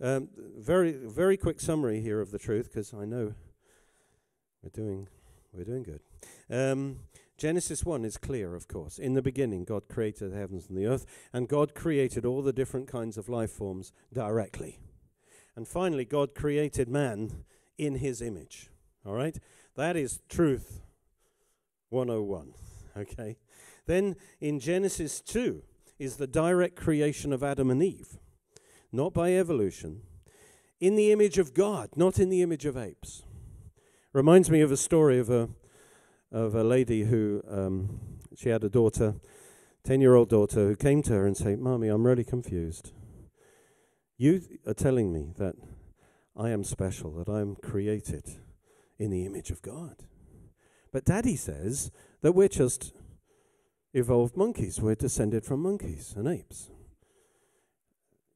um, very, very quick summary here of the truth, because I know we're doing, we're doing good. Um, Genesis 1 is clear, of course. In the beginning, God created the heavens and the earth, and God created all the different kinds of life forms directly. And finally, God created man in his image. All right? That is truth 101. Okay? Then in Genesis 2 is the direct creation of Adam and Eve, not by evolution, in the image of God, not in the image of apes. Reminds me of a story of a of a lady who um, she had a daughter, ten year old daughter, who came to her and said, "Mommy, I'm really confused. You are telling me that I am special, that I am created in the image of God." But Daddy says that we're just evolved monkeys. We're descended from monkeys and apes.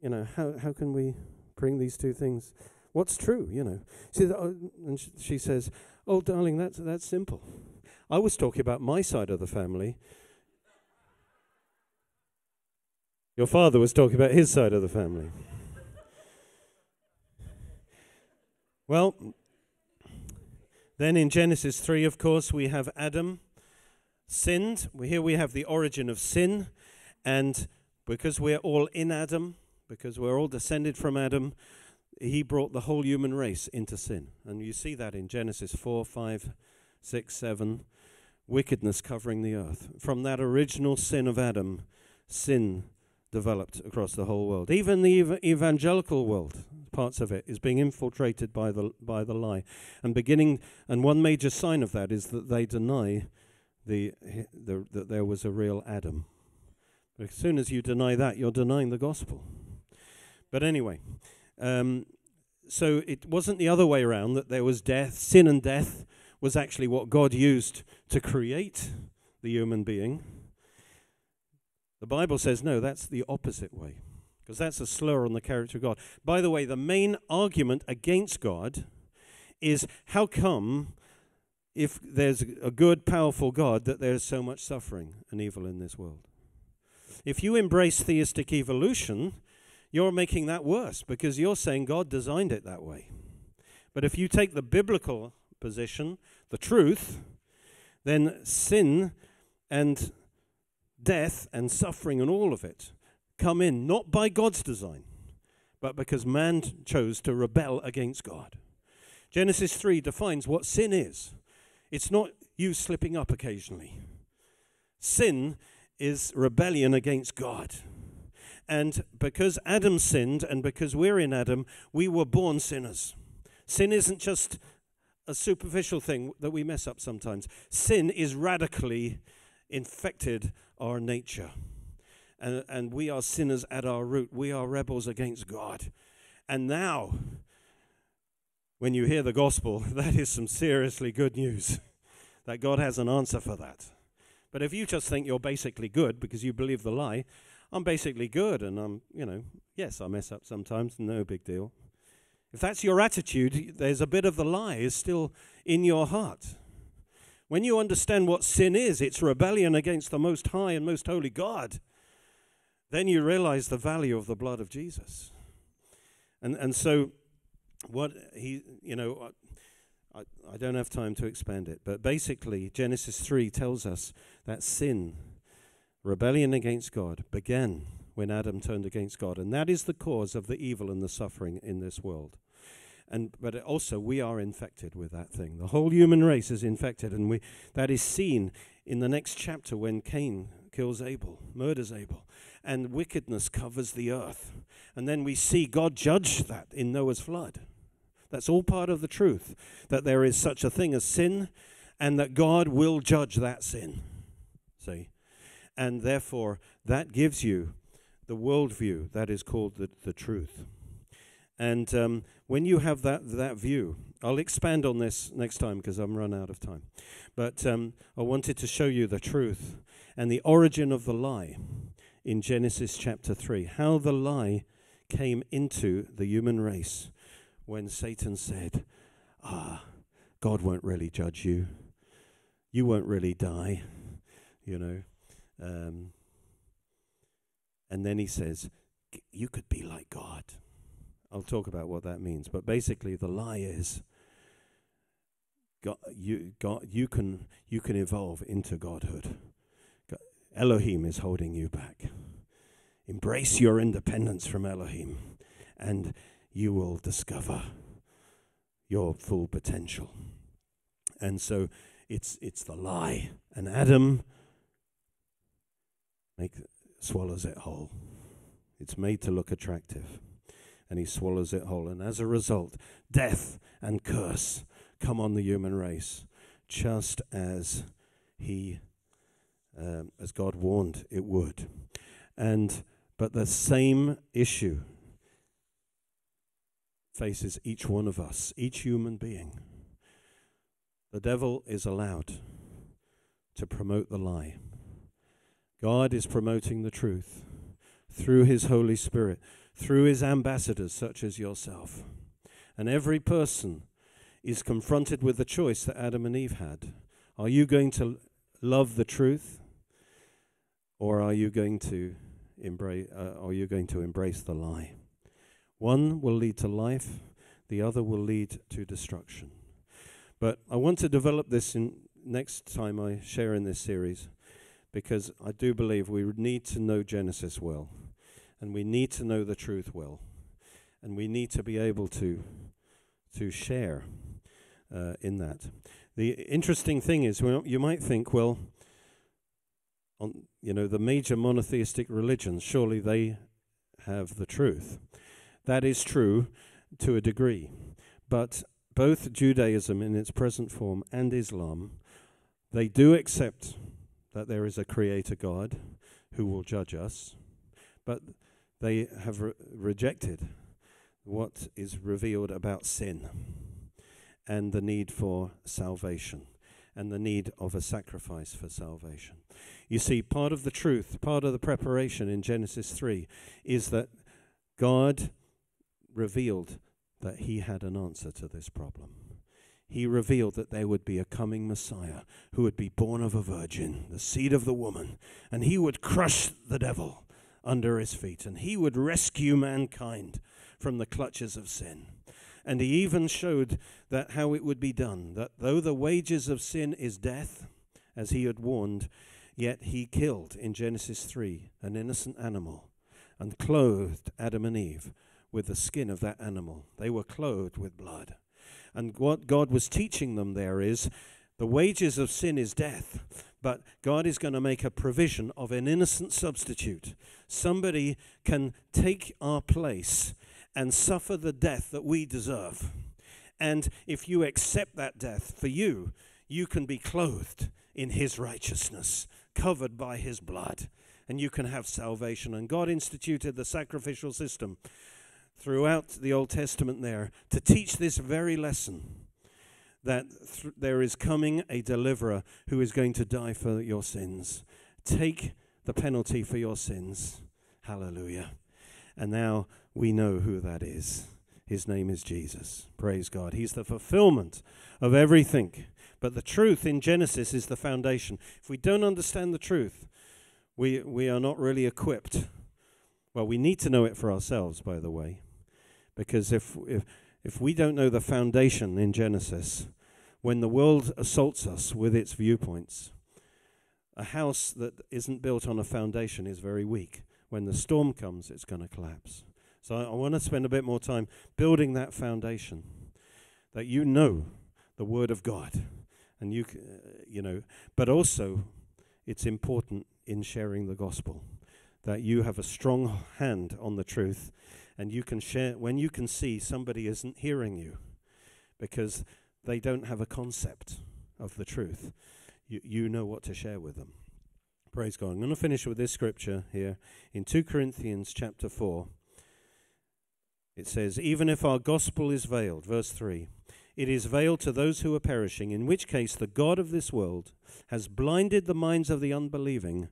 You know, how, how can we bring these two things? What's true, you know? She, oh, and sh- she says, Oh, darling, that's, that's simple. I was talking about my side of the family. Your father was talking about his side of the family. well, then in Genesis 3, of course, we have Adam sinned. Here we have the origin of sin. And because we're all in Adam, because we're all descended from Adam, he brought the whole human race into sin. And you see that in Genesis 4, 5, 6, 7. Wickedness covering the earth. From that original sin of Adam, sin developed across the whole world. Even the ev- evangelical world, parts of it, is being infiltrated by the by the lie, and beginning. And one major sign of that is that they deny the, the that there was a real Adam. But as soon as you deny that, you're denying the gospel. But anyway, um, so it wasn't the other way around that there was death. Sin and death was actually what God used to create the human being the Bible says, no, that's the opposite way, because that's a slur on the character of God. By the way, the main argument against God is how come, if there's a good, powerful God, that there's so much suffering and evil in this world? If you embrace theistic evolution, you're making that worse because you're saying God designed it that way. But if you take the biblical position, the truth, then sin and death and suffering and all of it come in, not by God's design, but because man chose to rebel against God. Genesis 3 defines what sin is. It's not you slipping up occasionally. Sin is rebellion against God. And because Adam sinned and because we're in Adam, we were born sinners. Sin isn't just a superficial thing that we mess up sometimes. Sin is radically infected our nature. And, and we are sinners at our root. We are rebels against God. And now, when you hear the gospel, that is some seriously good news that God has an answer for that. But if you just think you're basically good because you believe the lie, I'm basically good and I'm, you know, yes, I mess up sometimes, no big deal. If that's your attitude, there's a bit of the lie is still in your heart. When you understand what sin is, it's rebellion against the most high and most holy God, then you realize the value of the blood of Jesus. And and so what he, you know, I, I don't have time to expand it, but basically Genesis 3 tells us that sin Rebellion against God began when Adam turned against God, and that is the cause of the evil and the suffering in this world. And but also we are infected with that thing. The whole human race is infected, and we that is seen in the next chapter when Cain kills Abel, murders Abel, and wickedness covers the earth. And then we see God judge that in Noah's flood. That's all part of the truth that there is such a thing as sin, and that God will judge that sin. See? And therefore, that gives you the worldview that is called the, the truth. And um, when you have that, that view, I'll expand on this next time because I'm run out of time. But um, I wanted to show you the truth and the origin of the lie in Genesis chapter 3. How the lie came into the human race when Satan said, Ah, God won't really judge you. You won't really die. You know, um, and then he says, You could be like God. I'll talk about what that means. But basically, the lie is. God, you, God, you can you can evolve into godhood. God, Elohim is holding you back. Embrace your independence from Elohim, and you will discover your full potential. And so, it's it's the lie. And Adam make, swallows it whole. It's made to look attractive. And he swallows it whole. And as a result, death and curse come on the human race, just as he, um, as God warned it would. And but the same issue faces each one of us, each human being. The devil is allowed to promote the lie. God is promoting the truth through His Holy Spirit, through His ambassadors, such as yourself. And every person is confronted with the choice that Adam and Eve had. Are you going to love the truth, or are you going to embrace? Uh, are you going to embrace the lie? One will lead to life, the other will lead to destruction. But I want to develop this in next time I share in this series because I do believe we need to know Genesis well, and we need to know the truth well, and we need to be able to to share uh, in that. The interesting thing is, well, you might think, well, on you know the major monotheistic religions, surely they have the truth. That is true to a degree, but both Judaism in its present form and Islam, they do accept that there is a creator God who will judge us, but they have re- rejected what is revealed about sin and the need for salvation and the need of a sacrifice for salvation. You see, part of the truth, part of the preparation in Genesis 3 is that God revealed that He had an answer to this problem he revealed that there would be a coming Messiah who would be born of a virgin, the seed of the woman, and he would crush the devil under his feet, and he would rescue mankind from the clutches of sin. And he even showed that how it would be done, that though the wages of sin is death, as he had warned, yet he killed in Genesis 3 an innocent animal and clothed Adam and Eve with the skin of that animal. They were clothed with blood. And what God was teaching them there is the wages of sin is death, but God is going to make a provision of an innocent substitute. Somebody can take our place and suffer the death that we deserve. And if you accept that death for you, you can be clothed in his righteousness, covered by his blood, and you can have salvation. And God instituted the sacrificial system throughout the Old Testament there to teach this very lesson that th- there is coming a deliverer who is going to die for your sins. Take the penalty for your sins. Hallelujah. And now we know who that is. His name is Jesus. Praise God. He's the fulfillment of everything. But the truth in Genesis is the foundation. If we don't understand the truth, we, we are not really equipped. Well, we need to know it for ourselves, by the way. Because if, if, if we don't know the foundation in Genesis, when the world assaults us with its viewpoints, a house that isn't built on a foundation is very weak. When the storm comes, it's going to collapse. So I, I want to spend a bit more time building that foundation that you know the Word of God. And you, uh, you know, but also it's important in sharing the gospel that you have a strong hand on the truth and you can share when you can see somebody isn't hearing you because they don't have a concept of the truth you, you know what to share with them praise god i'm going to finish with this scripture here in 2 corinthians chapter 4 it says even if our gospel is veiled verse 3 it is veiled to those who are perishing in which case the god of this world has blinded the minds of the unbelieving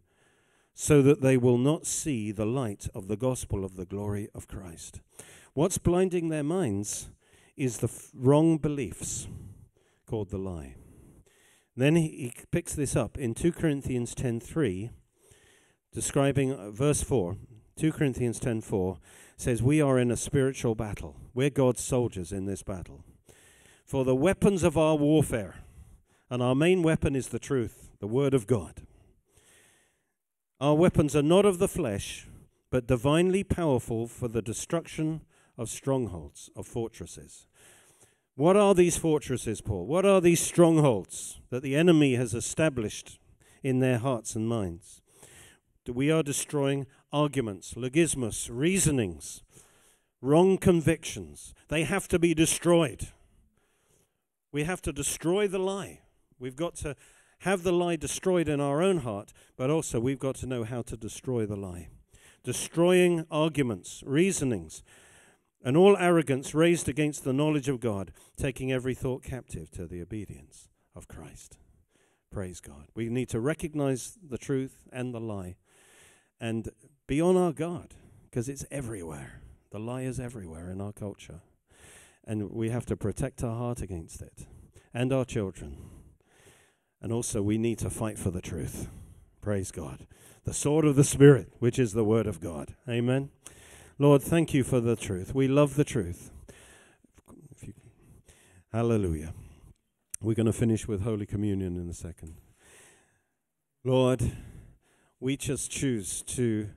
so that they will not see the light of the gospel of the glory of Christ. What's blinding their minds is the f- wrong beliefs called the lie. Then he, picks this up in 2 Corinthians 10:3 describing uh, verse 4. 2 Corinthians 10:4 says we are in a spiritual battle. We're God's soldiers in this battle. For the weapons of our warfare and our main weapon is the truth, the word of God. Our weapons are not of the flesh, but divinely powerful for the destruction of strongholds, of fortresses. What are these fortresses, Paul? What are these strongholds that the enemy has established in their hearts and minds? We are destroying arguments, logismos, reasonings, wrong convictions. They have to be destroyed. We have to destroy the lie. We've got to have the lie destroyed in our own heart, but also we've got to know how to destroy the lie. Destroying arguments, reasonings, and all arrogance raised against the knowledge of God, taking every thought captive to the obedience of Christ. Praise God. We need to recognize the truth and the lie and be on our guard because it's everywhere. The lie is everywhere in our culture. And we have to protect our heart against it and our children. And also, we need to fight for the truth. Praise God. The sword of the Spirit, which is the Word of God. Amen. Lord, thank you for the truth. We love the truth. Hallelujah. We're going to finish with Holy Communion in a second. Lord, we just choose to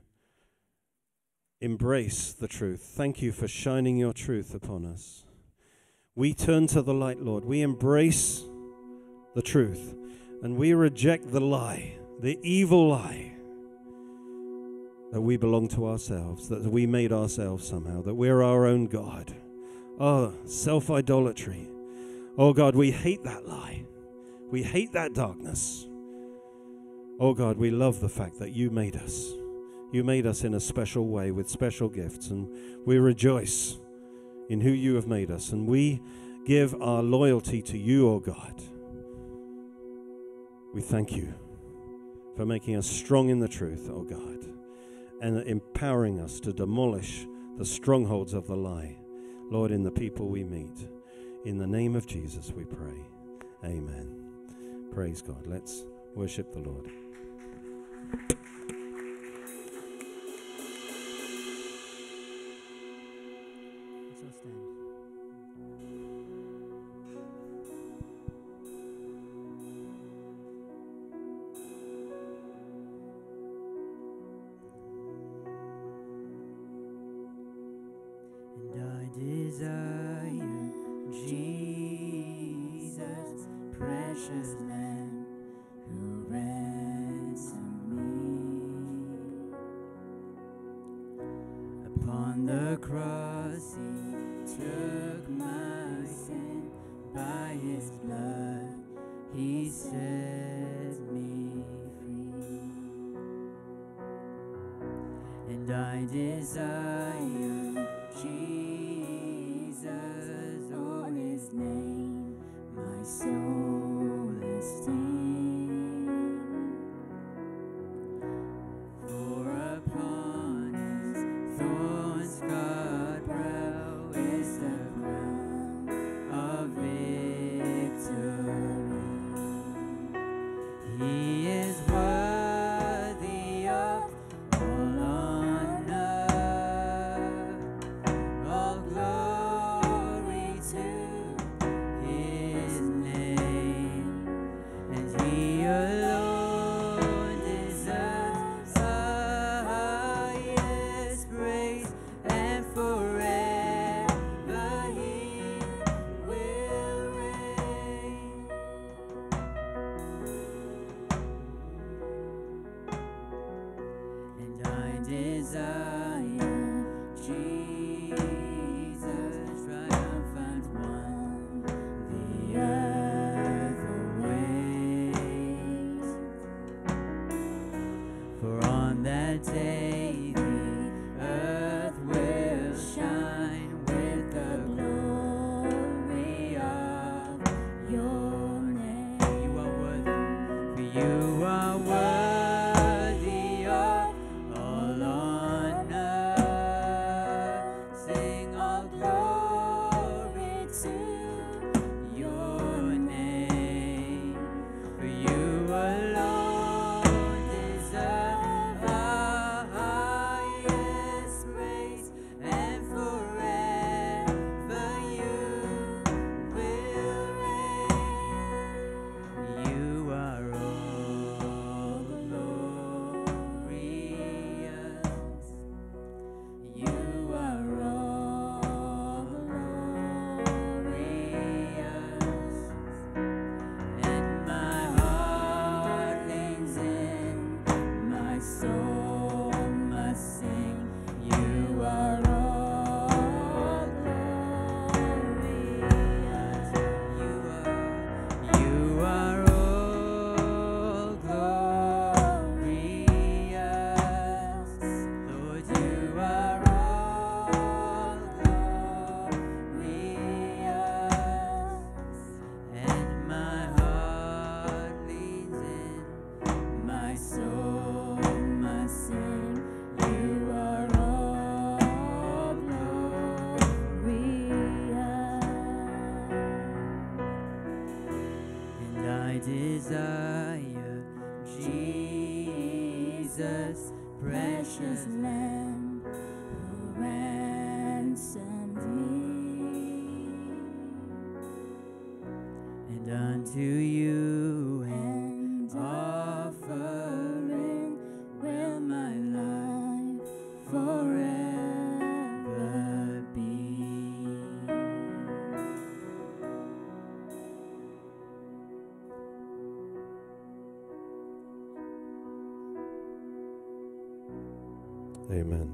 embrace the truth. Thank you for shining your truth upon us. We turn to the light, Lord. We embrace the truth and we reject the lie, the evil lie that we belong to ourselves, that we made ourselves somehow, that we're our own God. Oh, self idolatry. Oh God, we hate that lie. We hate that darkness. Oh God, we love the fact that you made us. You made us in a special way with special gifts, and we rejoice in who you have made us, and we give our loyalty to you, oh God. We thank you for making us strong in the truth, oh God, and empowering us to demolish the strongholds of the lie, Lord, in the people we meet. In the name of Jesus, we pray. Amen. Praise God. Let's worship the Lord. Desire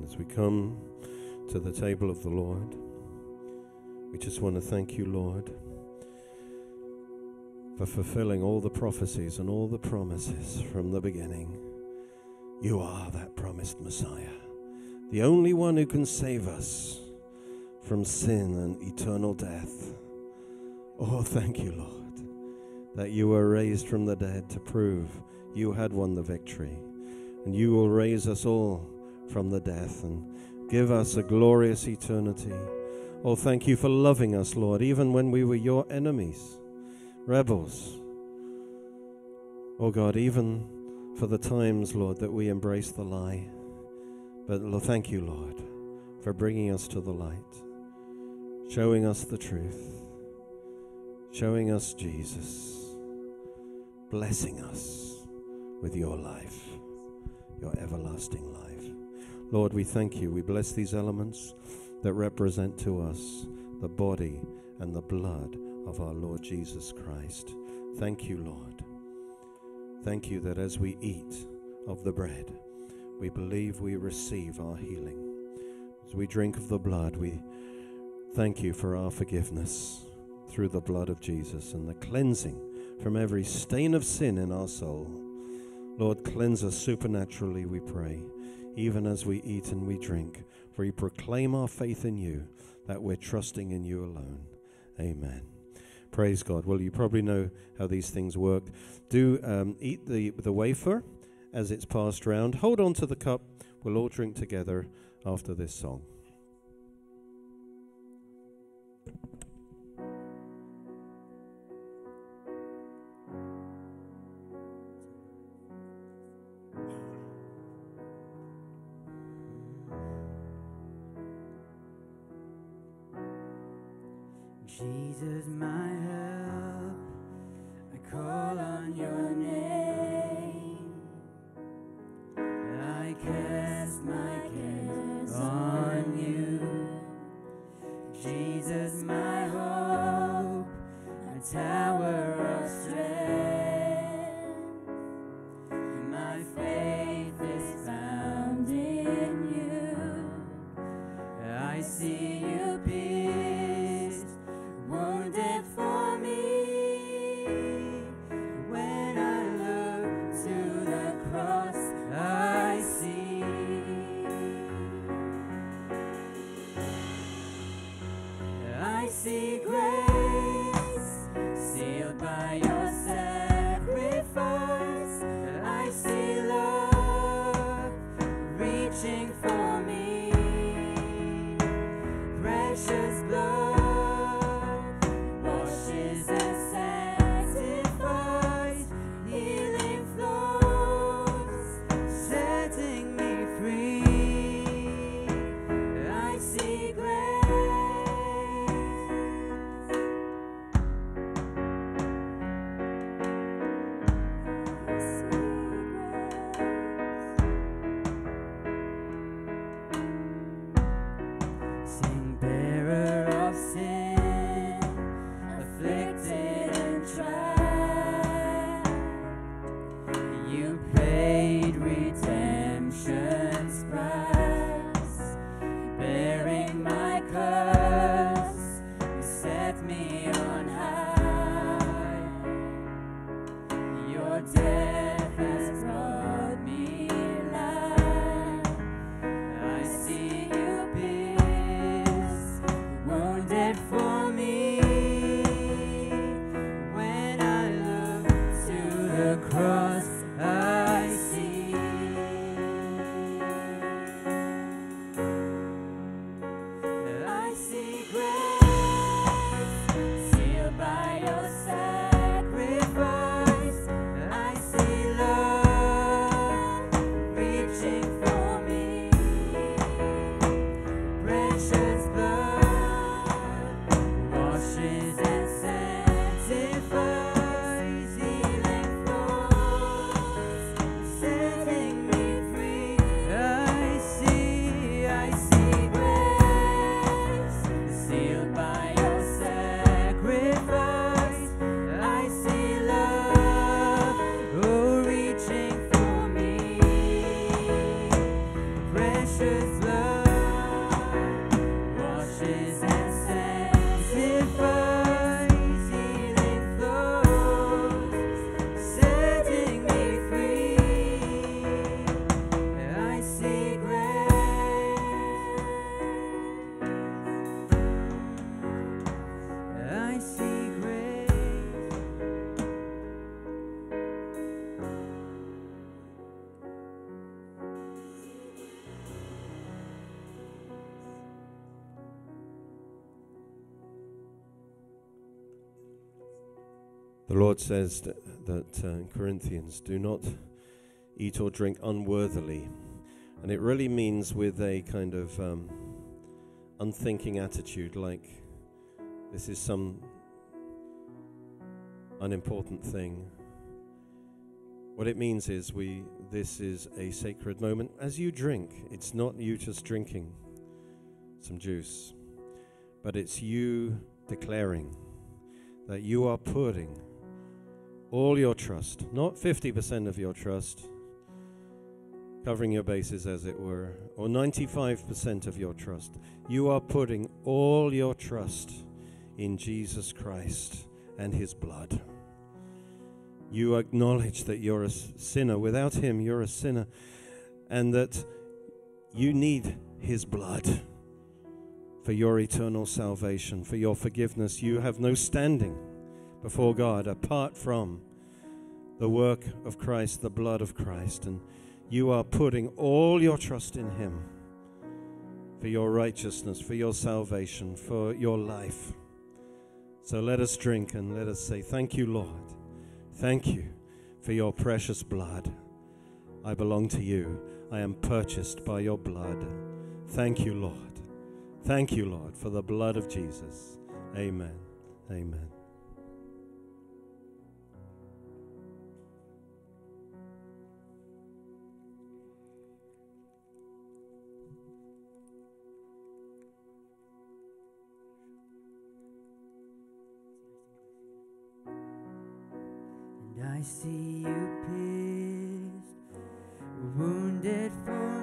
As we come to the table of the Lord, we just want to thank you, Lord, for fulfilling all the prophecies and all the promises from the beginning. You are that promised Messiah, the only one who can save us from sin and eternal death. Oh, thank you, Lord, that you were raised from the dead to prove you had won the victory. And you will raise us all from the death and give us a glorious eternity. Oh, thank you for loving us, Lord, even when we were your enemies, rebels. Oh, God, even for the times, Lord, that we embrace the lie. But thank you, Lord, for bringing us to the light, showing us the truth, showing us Jesus, blessing us with your life, your everlasting life. Lord, we thank you. We bless these elements that represent to us the body and the blood of our Lord Jesus Christ. Thank you, Lord. Thank you that as we eat of the bread, we believe we receive our healing. As we drink of the blood, we thank you for our forgiveness through the blood of Jesus and the cleansing from every stain of sin in our soul. Lord, cleanse us supernaturally, we pray, even as we eat and we drink, for we proclaim our faith in you, that we're trusting in you alone. Amen. Praise God. Well, you probably know how these things work. Do um, eat the, the wafer as it's passed round. Hold on to the cup. We'll all drink together after this song. Lord says that, that uh, in Corinthians, do not eat or drink unworthily. And it really means with a kind of um, unthinking attitude, like this is some unimportant thing. What it means is we this is a sacred moment as you drink. It's not you just drinking. some juice. But it's you declaring that you are putting all your trust, not 50% of your trust, covering your bases as it were, or 95% of your trust. You are putting all your trust in Jesus Christ and his blood. You acknowledge that you're a sinner. Without him, you're a sinner. And that you need his blood for your eternal salvation, for your forgiveness. You have no standing before God apart from the work of Christ, the blood of Christ. And you are putting all your trust in Him for your righteousness, for your salvation, for your life. So let us drink and let us say, Thank you, Lord. Thank you for your precious blood. I belong to you. I am purchased by your blood. Thank you, Lord. Thank you, Lord, for the blood of Jesus. Amen. Amen. See you pierced, wounded for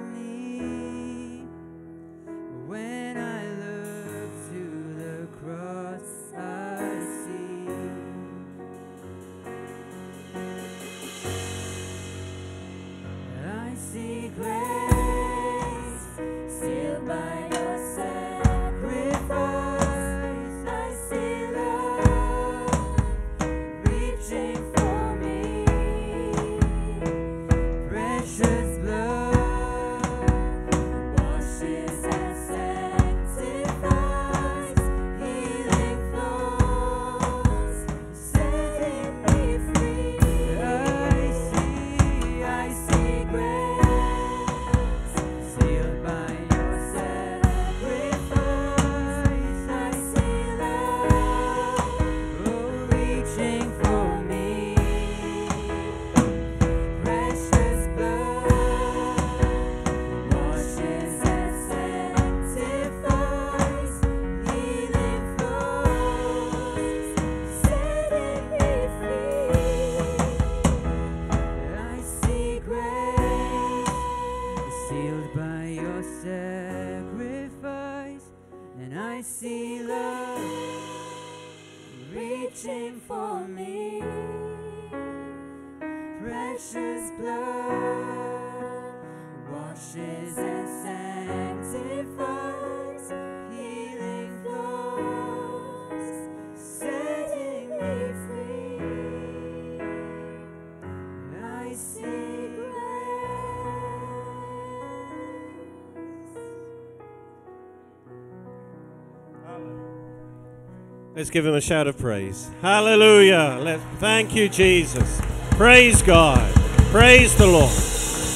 Let's give him a shout of praise. Hallelujah. Let thank you, Jesus. Praise God. Praise the Lord.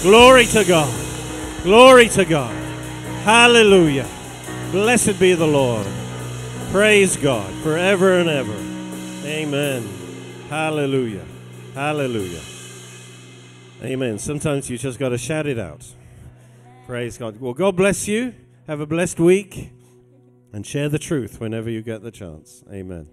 Glory to God. Glory to God. Hallelujah. Blessed be the Lord. Praise God forever and ever. Amen. Hallelujah. Hallelujah. Amen. Sometimes you just got to shout it out. Praise God. Well, God bless you. Have a blessed week and share the truth whenever you get the chance. Amen.